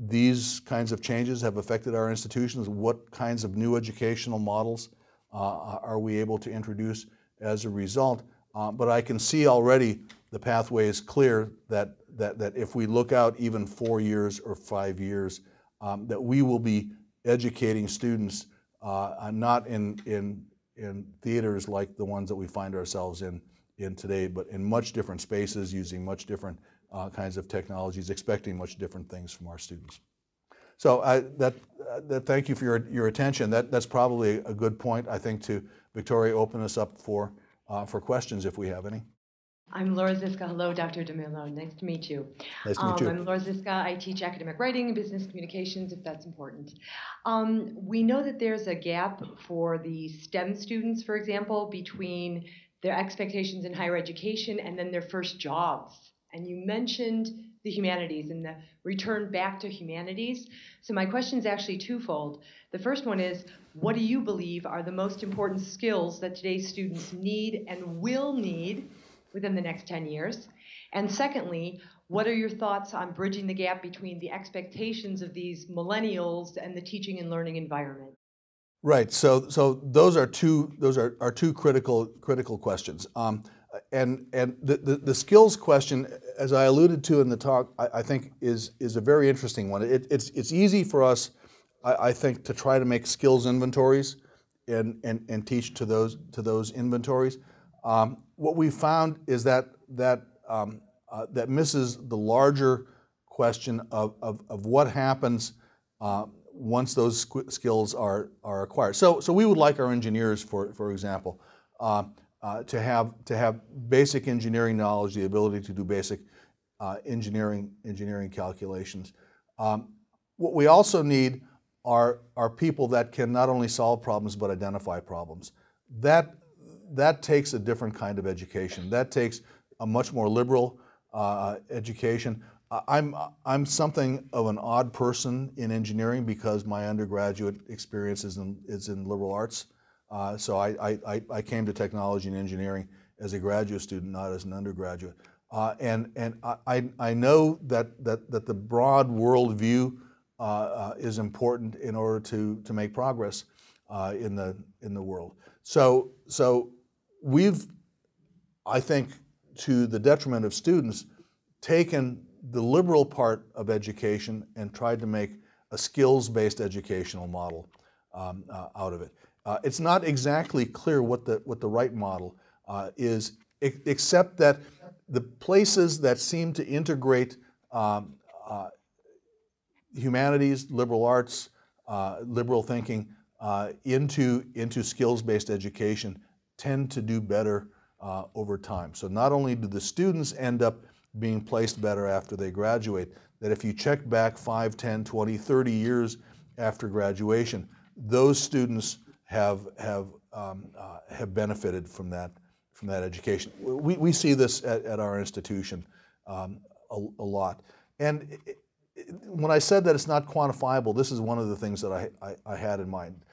these kinds of changes have affected our institutions, what kinds of new educational models uh, are we able to introduce as a result. Uh, but I can see already the pathway is clear that, that, that if we look out even four years or five years, um, that we will be educating students uh, not in, in in theaters like the ones that we find ourselves in, in today, but in much different spaces using much different uh, kinds of technologies, expecting much different things from our students. So I, that, uh, that, thank you for your, your attention. That, that's probably a good point, I think, to Victoria open us up for, uh, for questions if we have any. I'm Laura Ziska. Hello, Dr. DeMillo. Nice to meet you. Nice to meet um, you. I'm Laura Ziska. I teach academic writing and business communications, if that's important. Um, we know that there's a gap for the STEM students, for example, between their expectations in higher education and then their first jobs. And you mentioned the humanities and the return back to humanities. So my question is actually twofold. The first one is, what do you believe are the most important skills that today's students need and will need within the next 10 years? And secondly, what are your thoughts on bridging the gap between the expectations of these millennials and the teaching and learning environment? Right. So, so those are two those are, are two critical critical questions. Um, and and the, the, the, skills question, as I alluded to in the talk, I, I think is is a very interesting one. It, it's it's easy for us, I, I, think, to try to make skills inventories and, and, and teach to those to those inventories. Um, what we found is that that um, uh, that misses the larger question of, of, of what happens uh, once those skills are, are acquired. So, so we would like our engineers, for, for example, uh, uh, to, have, to have basic engineering knowledge, the ability to do basic uh, engineering, engineering calculations. Um, what we also need are, are people that can not only solve problems but identify problems. That, that takes a different kind of education. That takes a much more liberal uh, education. I'm, I'm something of an odd person in engineering because my undergraduate experience is in, is in liberal arts. Uh, so I, I, I came to technology and engineering as a graduate student, not as an undergraduate. Uh, and and I, I know that, that, that the broad worldview uh, uh, is important in order to, to make progress uh, in, the, in the world. So, so we've, I think, to the detriment of students, taken the liberal part of education and tried to make a skills-based educational model um, uh, out of it. Uh, it's not exactly clear what the, what the right model uh, is, except that the places that seem to integrate um, uh, humanities, liberal arts, uh, liberal thinking uh, into, into skills-based education tend to do better over time. So not only do the students end up being placed better after they graduate. That if you check back 5, 10, 20, 30 years after graduation, those students have, have, um, uh, have benefited from that, from that education. We, we see this at, at our institution um, a, a, lot. And it, it, when I said that it's not quantifiable, this is one of the things that I, I, I had in mind.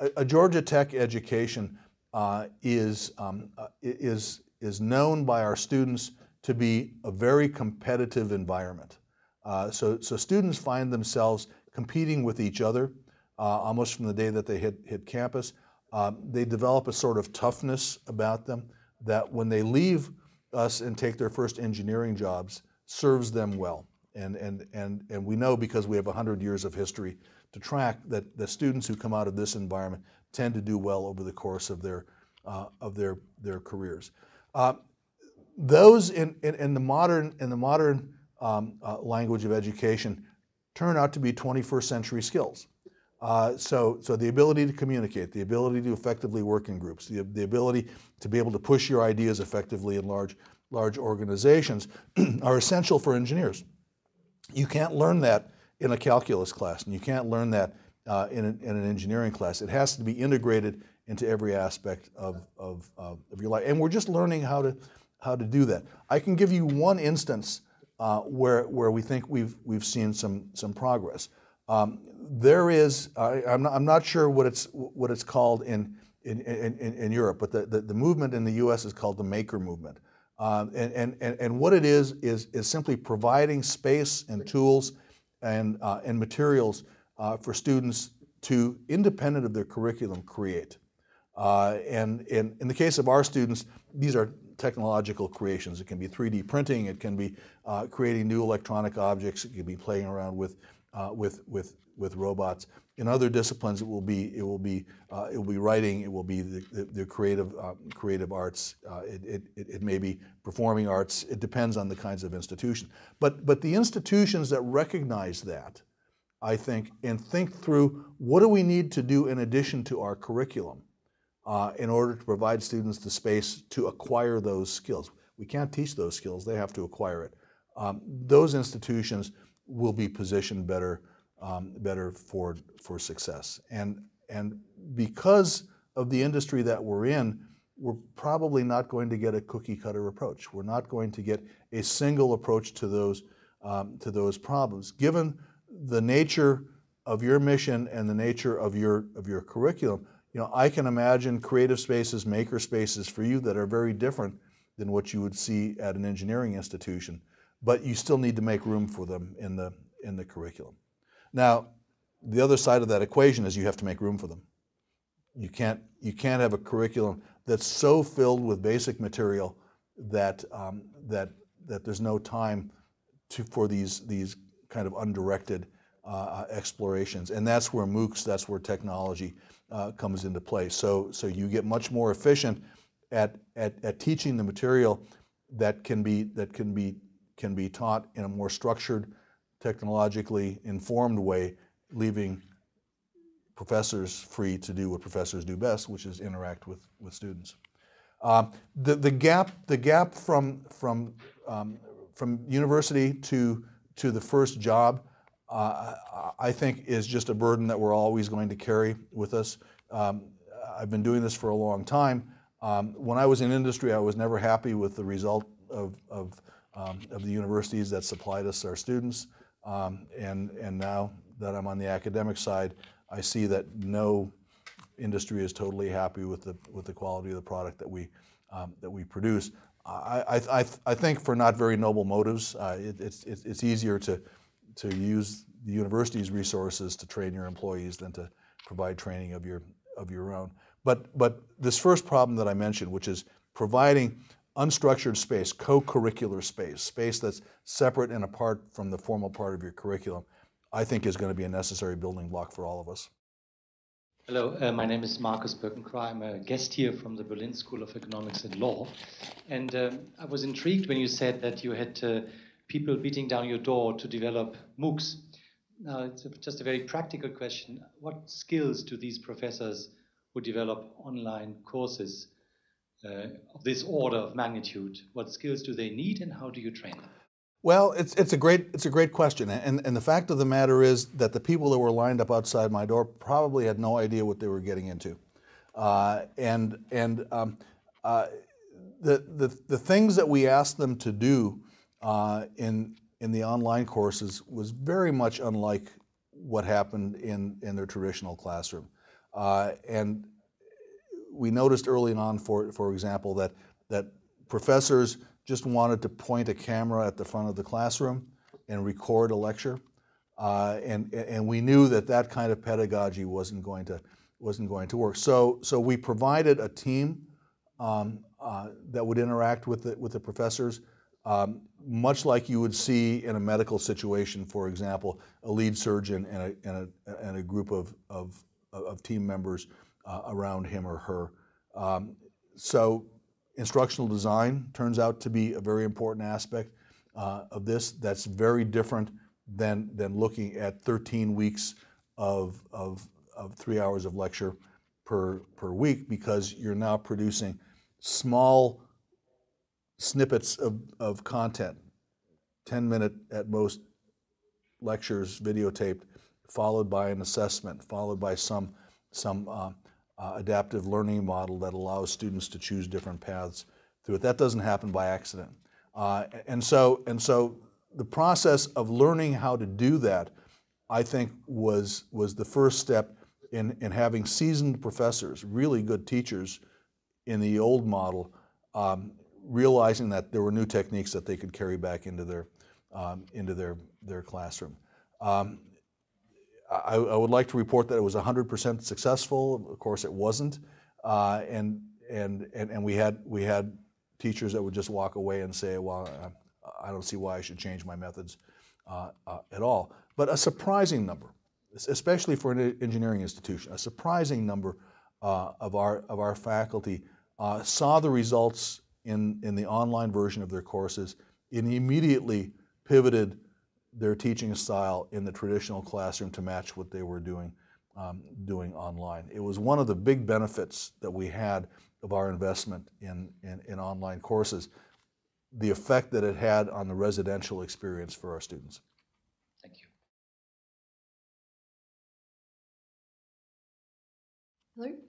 A, a Georgia Tech education uh, is, um, uh, is, is known by our students to be a very competitive environment. Uh, so, so students find themselves competing with each other uh, almost from the day that they hit, hit campus. Um, they develop a sort of toughness about them that when they leave us and take their first engineering jobs serves them well. And, and, and, and we know because we have 100 years of history to track that the students who come out of this environment tend to do well over the course of their, uh, of their, their careers. Uh, those in, in, in, the modern, in the modern um, uh, language of education turn out to be 21st century skills. Uh, so, so the ability to communicate, the ability to effectively work in groups, the, the ability to be able to push your ideas effectively in large, large organizations are essential for engineers. You can't learn that in a calculus class, and you can't learn that uh, in, an, in, an, engineering class. It has to be integrated into every aspect of, of, of your life. And we're just learning how to, how to do that. I can give you one instance uh, where, where we think we've, we've seen some, some progress. Um, there is, uh, I'm, not, I'm not sure what it's, what it's called in, in, in, in Europe, but the, the, the, movement in the US is called the maker movement. Um, and, and, and what it is, is, is simply providing space and tools and, uh, and materials uh, for students to, independent of their curriculum, create. Uh, and in, in the case of our students, these are technological creations. It can be 3D printing, it can be uh, creating new electronic objects, it can be playing around with, uh, with, with, with robots. In other disciplines, it will be, it will be, uh, it will be writing, it will be the, the, the creative, uh, creative arts, uh, it, it, it may be performing arts, it depends on the kinds of institution. But, but the institutions that recognize that, I think, and think through what do we need to do in addition to our curriculum uh, in order to provide students the space to acquire those skills. We can't teach those skills, they have to acquire it. Um, those institutions will be positioned better, um, better for, for success. And, and because of the industry that we're in, we're probably not going to get a cookie cutter approach. We're not going to get a single approach to those, um, to those problems. Given the nature of your mission and the nature of your, of your curriculum, you know, I can imagine creative spaces, maker spaces for you that are very different than what you would see at an engineering institution, but you still need to make room for them in the, in the curriculum. Now, the other side of that equation is you have to make room for them. You can't, you can't have a curriculum that's so filled with basic material that, um, that, that there's no time to, for these, these kind of undirected uh, explorations. And that's where MOOCs, that's where technology uh, comes into play. So, so you get much more efficient at, at, at teaching the material that can be, that can be, can be taught in a more structured, technologically informed way, leaving professors free to do what professors do best, which is interact with, with students. Um, the, the gap, the gap from, from, um, from university to, to the first job, uh, I think is just a burden that we're always going to carry with us. Um, I've been doing this for a long time. Um, when I was in industry, I was never happy with the result of, of, um, of the universities that supplied us our students. Um, and, and now that I'm on the academic side, I see that no industry is totally happy with the, with the quality of the product that we, um, that we produce. I, I, I think for not very noble motives, uh, it, it's, it's easier to, to use the university's resources to train your employees than to provide training of your, of your own. But, but this first problem that I mentioned, which is providing unstructured space, co-curricular space, space that's separate and apart from the formal part of your curriculum, I think is going to be a necessary building block for all of us. Hello, uh, my name is Markus Birkenkra. I'm a guest here from the Berlin School of Economics and Law. And um, I was intrigued when you said that you had uh, people beating down your door to develop MOOCs. Now, it's a, just a very practical question. What skills do these professors who develop online courses uh, of this order of magnitude, what skills do they need and how do you train them? Well, it's, it's, a great, it's a great question. And, and the fact of the matter is that the people that were lined up outside my door probably had no idea what they were getting into. Uh, and and um, uh, the, the, the things that we asked them to do uh, in, in the online courses was very much unlike what happened in, in their traditional classroom. Uh, and we noticed early on, for, for example, that, that professors just wanted to point a camera at the front of the classroom and record a lecture. Uh, and, and we knew that that kind of pedagogy wasn't going to, wasn't going to work. So, so we provided a team um, uh, that would interact with the, with the professors, um, much like you would see in a medical situation, for example, a lead surgeon and a, and a, and a group of, of, of team members uh, around him or her. Um, so instructional design turns out to be a very important aspect uh, of this. That's very different than, than looking at 13 weeks of, of, of three hours of lecture per, per week because you're now producing small snippets of, of content, 10 minute at most lectures videotaped, followed by an assessment, followed by some, some uh, uh, adaptive learning model that allows students to choose different paths through it. That doesn't happen by accident. Uh, and, so, and so the process of learning how to do that, I think, was, was the first step in, in having seasoned professors, really good teachers in the old model, um, realizing that there were new techniques that they could carry back into their, um, into their, their classroom. Um, I, I, would like to report that it was 100% successful. Of course, it wasn't, uh, and, and and and we had we had teachers that would just walk away and say, "Well, I, don't see why I should change my methods uh, uh, at all." But a surprising number, especially for an engineering institution, a surprising number uh, of our of our faculty uh, saw the results in in the online version of their courses and immediately pivoted their teaching style in the traditional classroom to match what they were doing, um, doing online. It was one of the big benefits that we had of our investment in, in, in online courses, the effect that it had on the residential experience for our students. Thank you. Hello?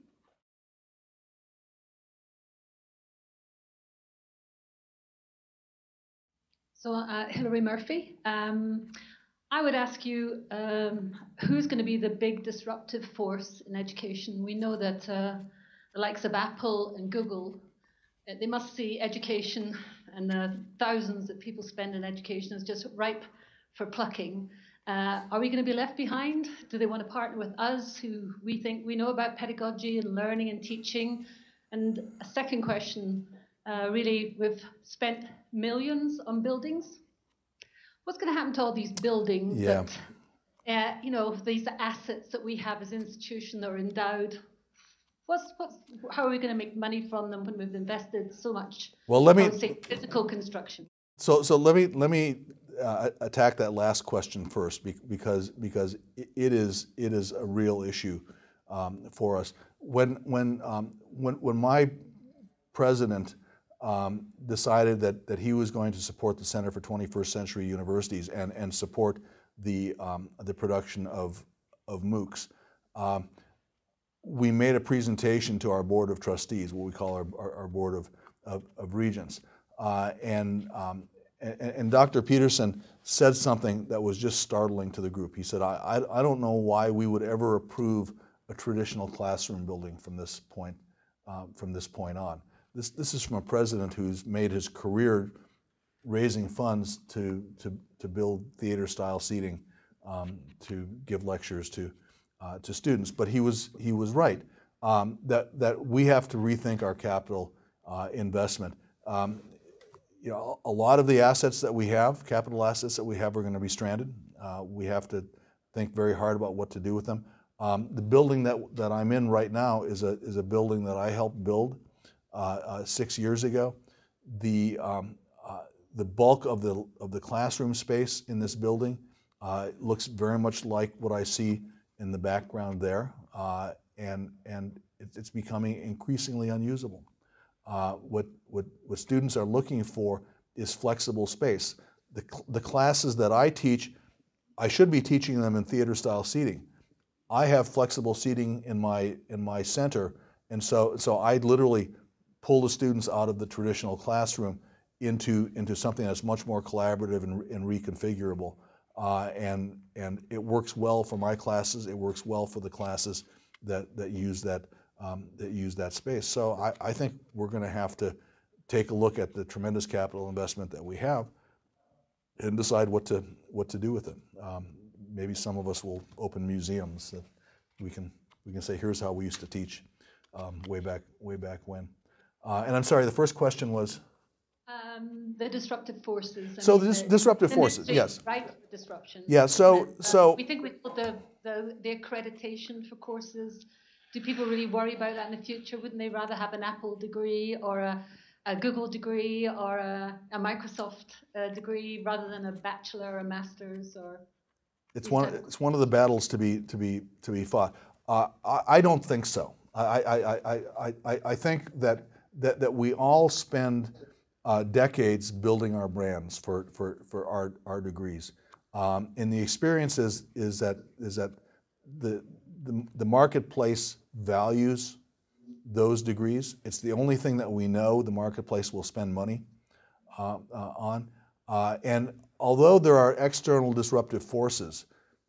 So, uh, Hilary Murphy, um, I would ask you um, who's going to be the big disruptive force in education? We know that uh, the likes of Apple and Google uh, they must see education and the thousands that people spend in education as just ripe for plucking. Uh, are we going to be left behind? Do they want to partner with us who we think we know about pedagogy and learning and teaching? And a second question uh, really, we've spent millions on buildings. What's going to happen to all these buildings Yeah. that, uh, you know, these assets that we have as institutions that are endowed? What's, what's, how are we going to make money from them when we've invested so much Well, let me say, physical construction? So, so let me let me uh, attack that last question first, because because it is it is a real issue um, for us. When when um, when when my president um, decided that that he was going to support the Center for 21st Century Universities and and support the um, the production of of MOOCs. Um, we made a presentation to our board of trustees, what we call our, our, our board of, of, of regents. Uh, and, um, and, and Dr. Peterson said something that was just startling to the group. He said, I, I, I don't know why we would ever approve a traditional classroom building from this point, um, from this point on. This, this is from a president who's made his career raising funds to, to, to build theater style seating, um, to give lectures to, uh, to students. But he was, he was right um, that, that we have to rethink our capital uh, investment. Um, you know, a lot of the assets that we have, capital assets that we have, are going to be stranded. Uh, we have to think very hard about what to do with them. Um, the building that, that I'm in right now is a, is a building that I helped build six years ago. The, um, uh, the bulk of the, of the classroom space in this building uh, looks very much like what I see in the background there, uh, and, and it- it's becoming increasingly unusable. Uh, what, what, what students are looking for is flexible space. The, the classes that I teach, I should be teaching them in theater style seating. I have flexible seating in my, in my center, and so, so I literally pull the students out of the traditional classroom into, into something that's much more collaborative and, and reconfigurable. Uh, and, and it works well for my classes, it works well for the classes that, that use that, um, that use that space. So I, I think we're going to have to take a look at the tremendous capital investment that we have and decide what to, what to do with it. Um, maybe some of us will open museums that we can, we can say, here's how we used to teach um, way back, way back when. Uh, and I'm sorry, the first question was, Um, the disruptive forces. I So mean, dis- the disruptive forces, yes. Right, disruption. Yeah, so- And, uh, so- we think we put the, the the accreditation for courses. Do people really worry about that in the future? Wouldn't they rather have an Apple degree or a, a Google degree or a, a Microsoft uh, degree rather than a bachelor or a master's or? It's one, it's one of the battles to be, to be, to be fought. Uh, I, I don't think so. I, I, I, I, I think that, that, that we all spend uh, decades building our brands for, for, for our, our degrees. Um, and the experience is, is that, is that the, the, the marketplace values those degrees. It's the only thing that we know the marketplace will spend money uh, uh, on. Uh, and although there are external disruptive forces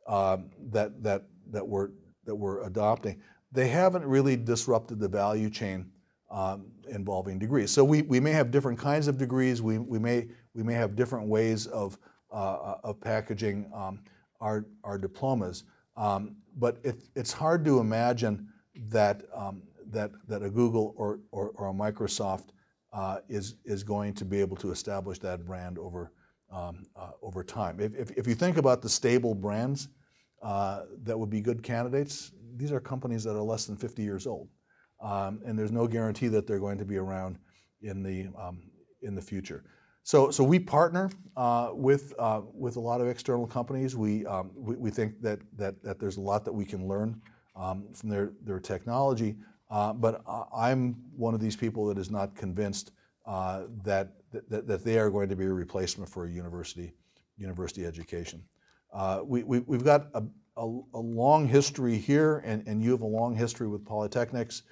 um, that, that, that, we're, that we're adopting, they haven't really disrupted the value chain um, involving degrees. So we, we may have different kinds of degrees, we, we, may, we may have different ways of, uh, of packaging um, our, our diplomas, um, but it, it's hard to imagine that, um, that, that a Google or, or, or a Microsoft uh, is, is going to be able to establish that brand over, um, uh, over time. If, if, if you think about the stable brands uh, that would be good candidates, these are companies that are less than 50 years old. Um, and there's no guarantee that they're going to be around in the, um, in the future. So, so we partner uh, with, uh, with a lot of external companies. We, um, we, we think that, that, that there's a lot that we can learn um, from their, their technology. Uh, but I'm one of these people that is not convinced uh, that, that, that they are going to be a replacement for a university, university education. Uh, we, we, we've got a, a, a long history here, and, and you have a long history with polytechnics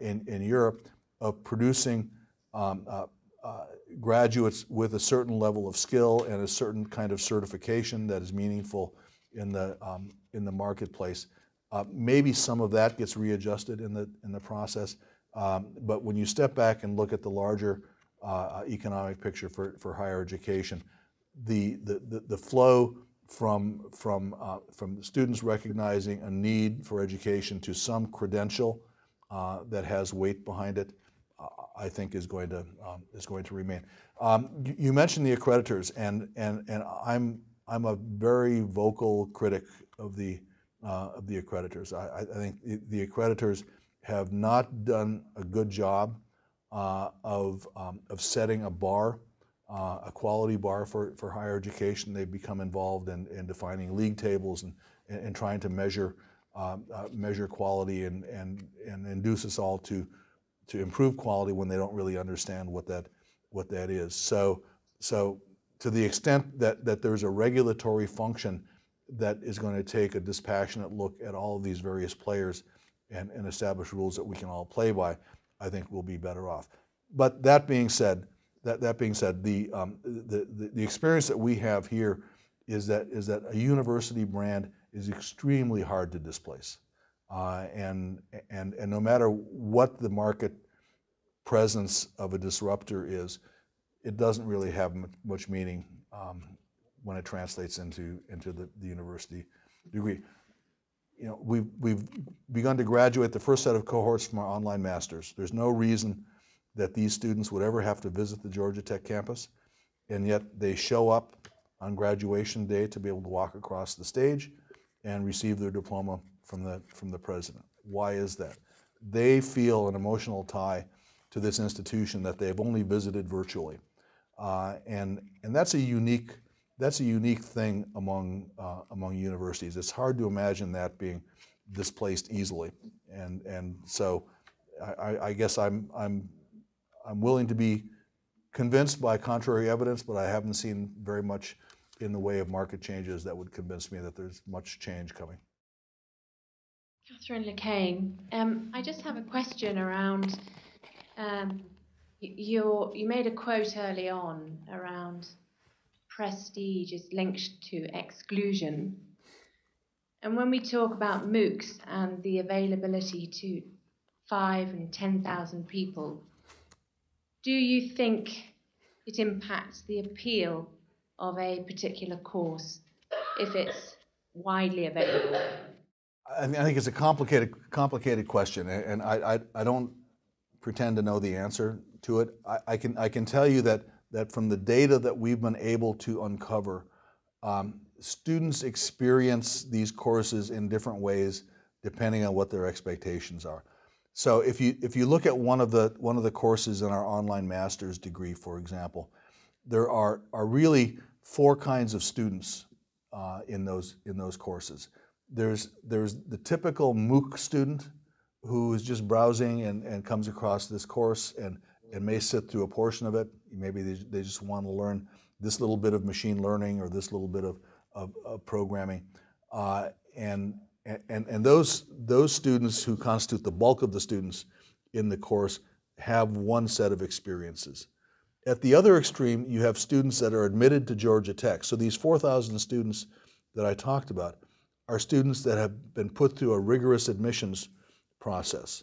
in, in Europe of producing um, uh, uh, graduates with a certain level of skill and a certain kind of certification that is meaningful in the, um, in the marketplace. Uh, maybe some of that gets readjusted in the, in the process, Um, but when you step back and look at the larger uh, economic picture for, for higher education, the, the, the, the flow from, from, uh, from students recognizing a need for education to some credential uh, that has weight behind it, uh, I think is going to, um, is going to remain. Um, you, mentioned the accreditors, and, and, and I'm, I'm a very vocal critic of the, uh, of the accreditors. I, I think the, accreditors have not done a good job uh, of, um, of setting a bar, uh, a quality bar for, for higher education. They've become involved in, in defining league tables and, and, trying to measure, uh, measure quality and, and, and induce us all to, to improve quality when they don't really understand what that, what that is. So, so to the extent that, that there's a regulatory function that is going to take a dispassionate look at all of these various players and, and establish rules that we can all play by, I think we'll be better off. But that being said, that, that being said, the, um, the, the, the experience that we have here is that, is that a university brand is extremely hard to displace. Uh, and, and, and no matter what the market presence of a disruptor is, it doesn't really have much meaning um, when it translates into, into the, the university degree you know, we've, we've begun to graduate the first set of cohorts from our online masters. There's no reason that these students would ever have to visit the Georgia Tech campus, and yet they show up on graduation day to be able to walk across the stage and receive their diploma from the, from the president. Why is that? They feel an emotional tie to this institution that they've only visited virtually. Uh, and, and that's a unique that's a unique thing among uh, among universities. It's hard to imagine that being displaced easily, and and so I, I guess I'm I'm I'm willing to be convinced by contrary evidence, but I haven't seen very much in the way of market changes that would convince me that there's much change coming. Catherine LeCain, um, I just have a question around. Um, you you made a quote early on around prestige is linked to exclusion. And when we talk about MOOCs and the availability to five and 10,000 people, do you think it impacts the appeal of a particular course if it's widely available? I, mean, I think it's a complicated, complicated question, and I, I, I don't pretend to know the answer to it. I, I, can, I can tell you that that from the data that we've been able to uncover, um, students experience these courses in different ways depending on what their expectations are. So if you if you look at one of the one of the courses in our online master's degree, for example, there are are really four kinds of students uh, in those in those courses. There's there's the typical MOOC student who is just browsing and, and comes across this course and and may sit through a portion of it. Maybe they, they just want to learn this little bit of machine learning or this little bit of, of, of programming. Uh, and and, and those, those students who constitute the bulk of the students in the course have one set of experiences. At the other extreme, you have students that are admitted to Georgia Tech. So these 4,000 students that I talked about are students that have been put through a rigorous admissions process.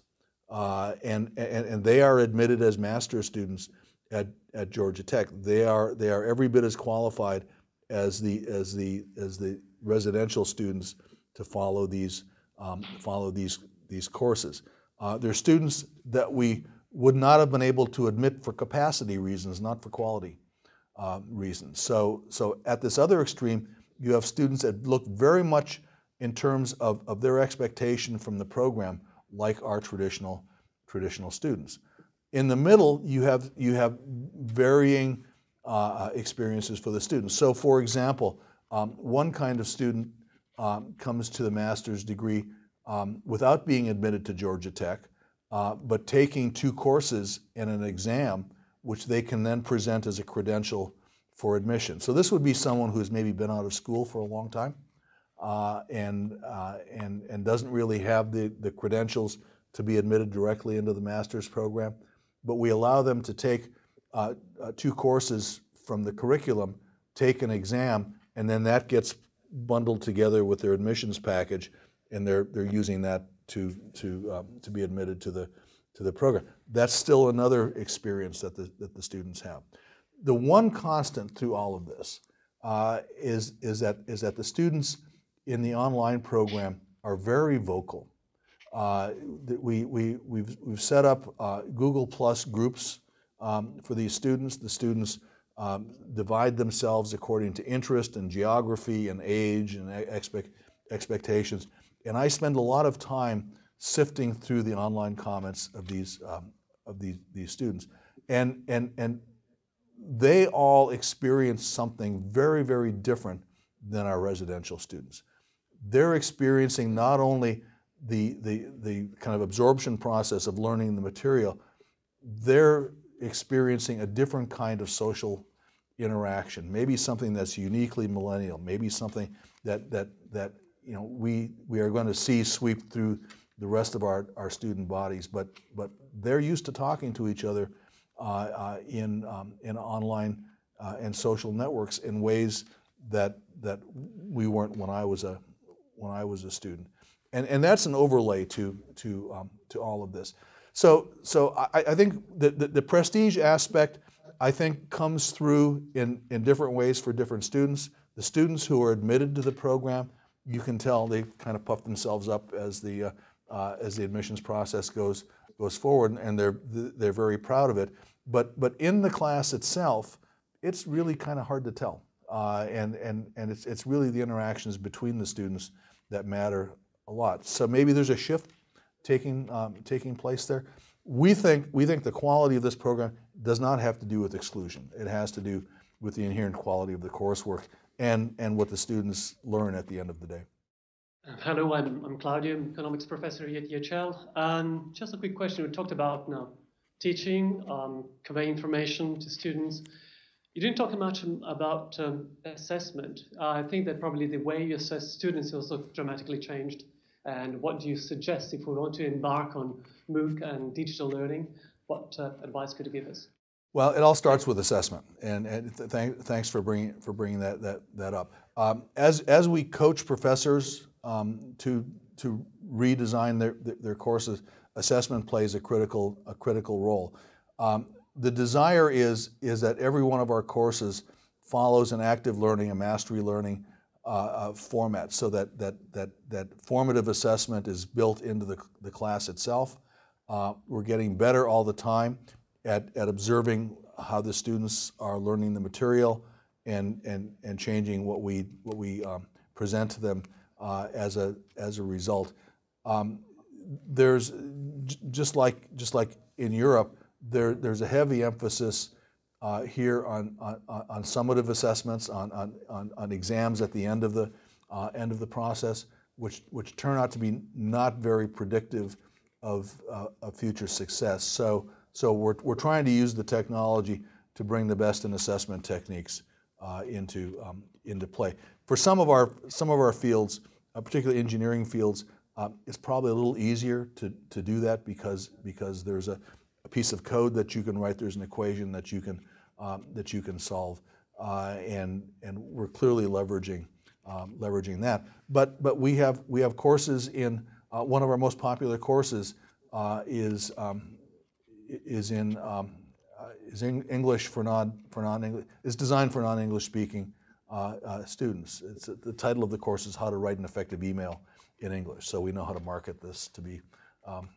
Uh, and, and, and they are admitted as master students at, at Georgia Tech. They are, they are every bit as qualified as the, as the, as the residential students to follow these, um, follow these, these courses. Uh, they're students that we would not have been able to admit for capacity reasons, not for quality uh, reasons. So, so at this other extreme, you have students that look very much in terms of, of their expectation from the program like our traditional, traditional students. In the middle, you have, you have varying uh, experiences for the students. So for example, um, one kind of student um, comes to the master's degree um, without being admitted to Georgia Tech, uh, but taking two courses and an exam, which they can then present as a credential for admission. So this would be someone who's maybe been out of school for a long time, uh, and, uh, and, and doesn't really have the, the credentials to be admitted directly into the master's program. But we allow them to take uh, uh, two courses from the curriculum, take an exam, and then that gets bundled together with their admissions package, and they're, they're using that to, to, um, to be admitted to the, to the program. That's still another experience that the, that the students have. The one constant through all of this uh, is, is, that, is that the students in the online program are very vocal. Uh, we, we, we've, we've set up uh, Google Plus groups um, for these students. The students um, divide themselves according to interest and geography and age and expect, expectations. And I spend a lot of time sifting through the online comments of these, um, of these, these students. And, and, and they all experience something very, very different than our residential students. They're experiencing not only the, the, the kind of absorption process of learning the material, they're experiencing a different kind of social interaction, maybe something that's uniquely millennial, maybe something that, that, that you know, we, we are going to see sweep through the rest of our, our student bodies, but, but they're used to talking to each other uh, uh, in, um, in online uh, and social networks in ways that, that we weren't when I was a, when I was a student. And, and that's an overlay to, to, um, to all of this. So, so I, I think the, the, the, prestige aspect, I think, comes through in, in different ways for different students. The students who are admitted to the program, you can tell they kind of puff themselves up as the, uh, uh, as the admissions process goes, goes forward, and they're, they're very proud of it. But, but in the class itself, it's really kind of hard to tell. Uh, and and, and it's, it's really the interactions between the students that matter a lot. So maybe there's a shift taking, um, taking place there. We think, we think the quality of this program does not have to do with exclusion. It has to do with the inherent quality of the coursework and, and what the students learn at the end of the day. Hello, I'm, I'm Claudio, economics professor here at EHL. Um, just a quick question. We talked about now, teaching, um, convey information to students. You didn't talk much about um, assessment. Uh, I think that probably the way you assess students also dramatically changed. And what do you suggest if we want to embark on MOOC and digital learning? What uh, advice could you give us? Well, it all starts with assessment, and, and th th thanks for bringing for bringing that that that up. Um, as as we coach professors um, to to redesign their their courses, assessment plays a critical, a critical role. Um, the desire is, is that every one of our courses follows an active learning, a mastery learning uh, uh, format so that, that, that, that formative assessment is built into the, the class itself. Uh, we're getting better all the time at, at observing how the students are learning the material and, and, and changing what we, what we um, present to them uh, as, a, as a result. Um, there's just like just like in Europe, there there's a heavy emphasis uh, here on, on, on summative assessments, on, on, on, exams at the end of the uh, end of the process, which which turn out to be not very predictive of, uh, of future success. So so we're we're trying to use the technology to bring the best in assessment techniques uh, into um, into play. For some of our some of our fields, uh, particularly engineering fields, um, it's probably a little easier to, to do that because, because there's a, a, piece of code that you can write, there's an equation that you can, um, that you can solve, uh, and, and we're clearly leveraging, um, leveraging that. But, but we, have, we have courses in, uh, one of our most popular courses uh, is, um, is in, um, uh, is in English for non, for non-English, is designed for non-English speaking uh, uh, students. It's, the title of the course is How to Write an Effective Email in English. So we know how to market this to be um,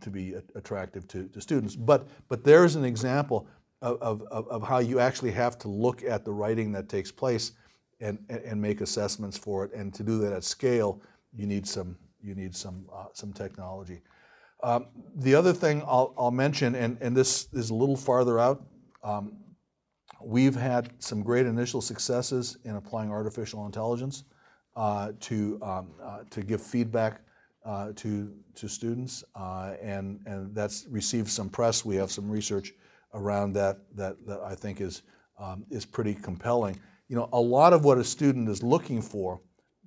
to be attractive to, to students. But but there's an example of, of, of how you actually have to look at the writing that takes place and, and make assessments for it. And to do that at scale, you need some you need some uh, some technology. Um, the other thing I'll, I'll mention, and, and this is a little farther out, um, we've had some great initial successes in applying artificial intelligence uh, to, um, uh, to give feedback uh, to, to students, uh, and, and that's received some press. We have some research around that that, that I think is, um, is pretty compelling. You know, a lot of what a student is looking for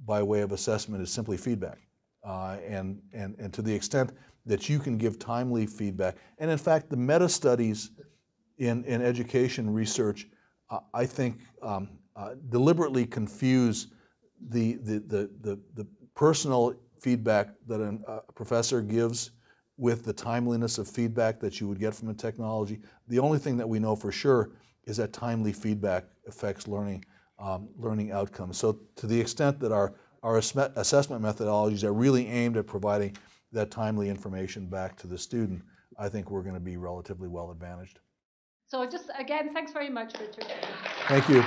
by way of assessment is simply feedback. Uh, and, and, and to the extent that you can give timely feedback, and in fact, the meta studies in, in education research, uh, I think, um, deliberately confuse the, the, the, the, the personal feedback that a professor gives with the timeliness of feedback that you would get from a technology. The only thing that we know for sure is that timely feedback affects learning, um, learning outcomes. So to the extent that our, our assessment methodologies are really aimed at providing that timely information back to the student, I think we're going to be relatively well advantaged. So just again, thanks very much, Richard. Thank you.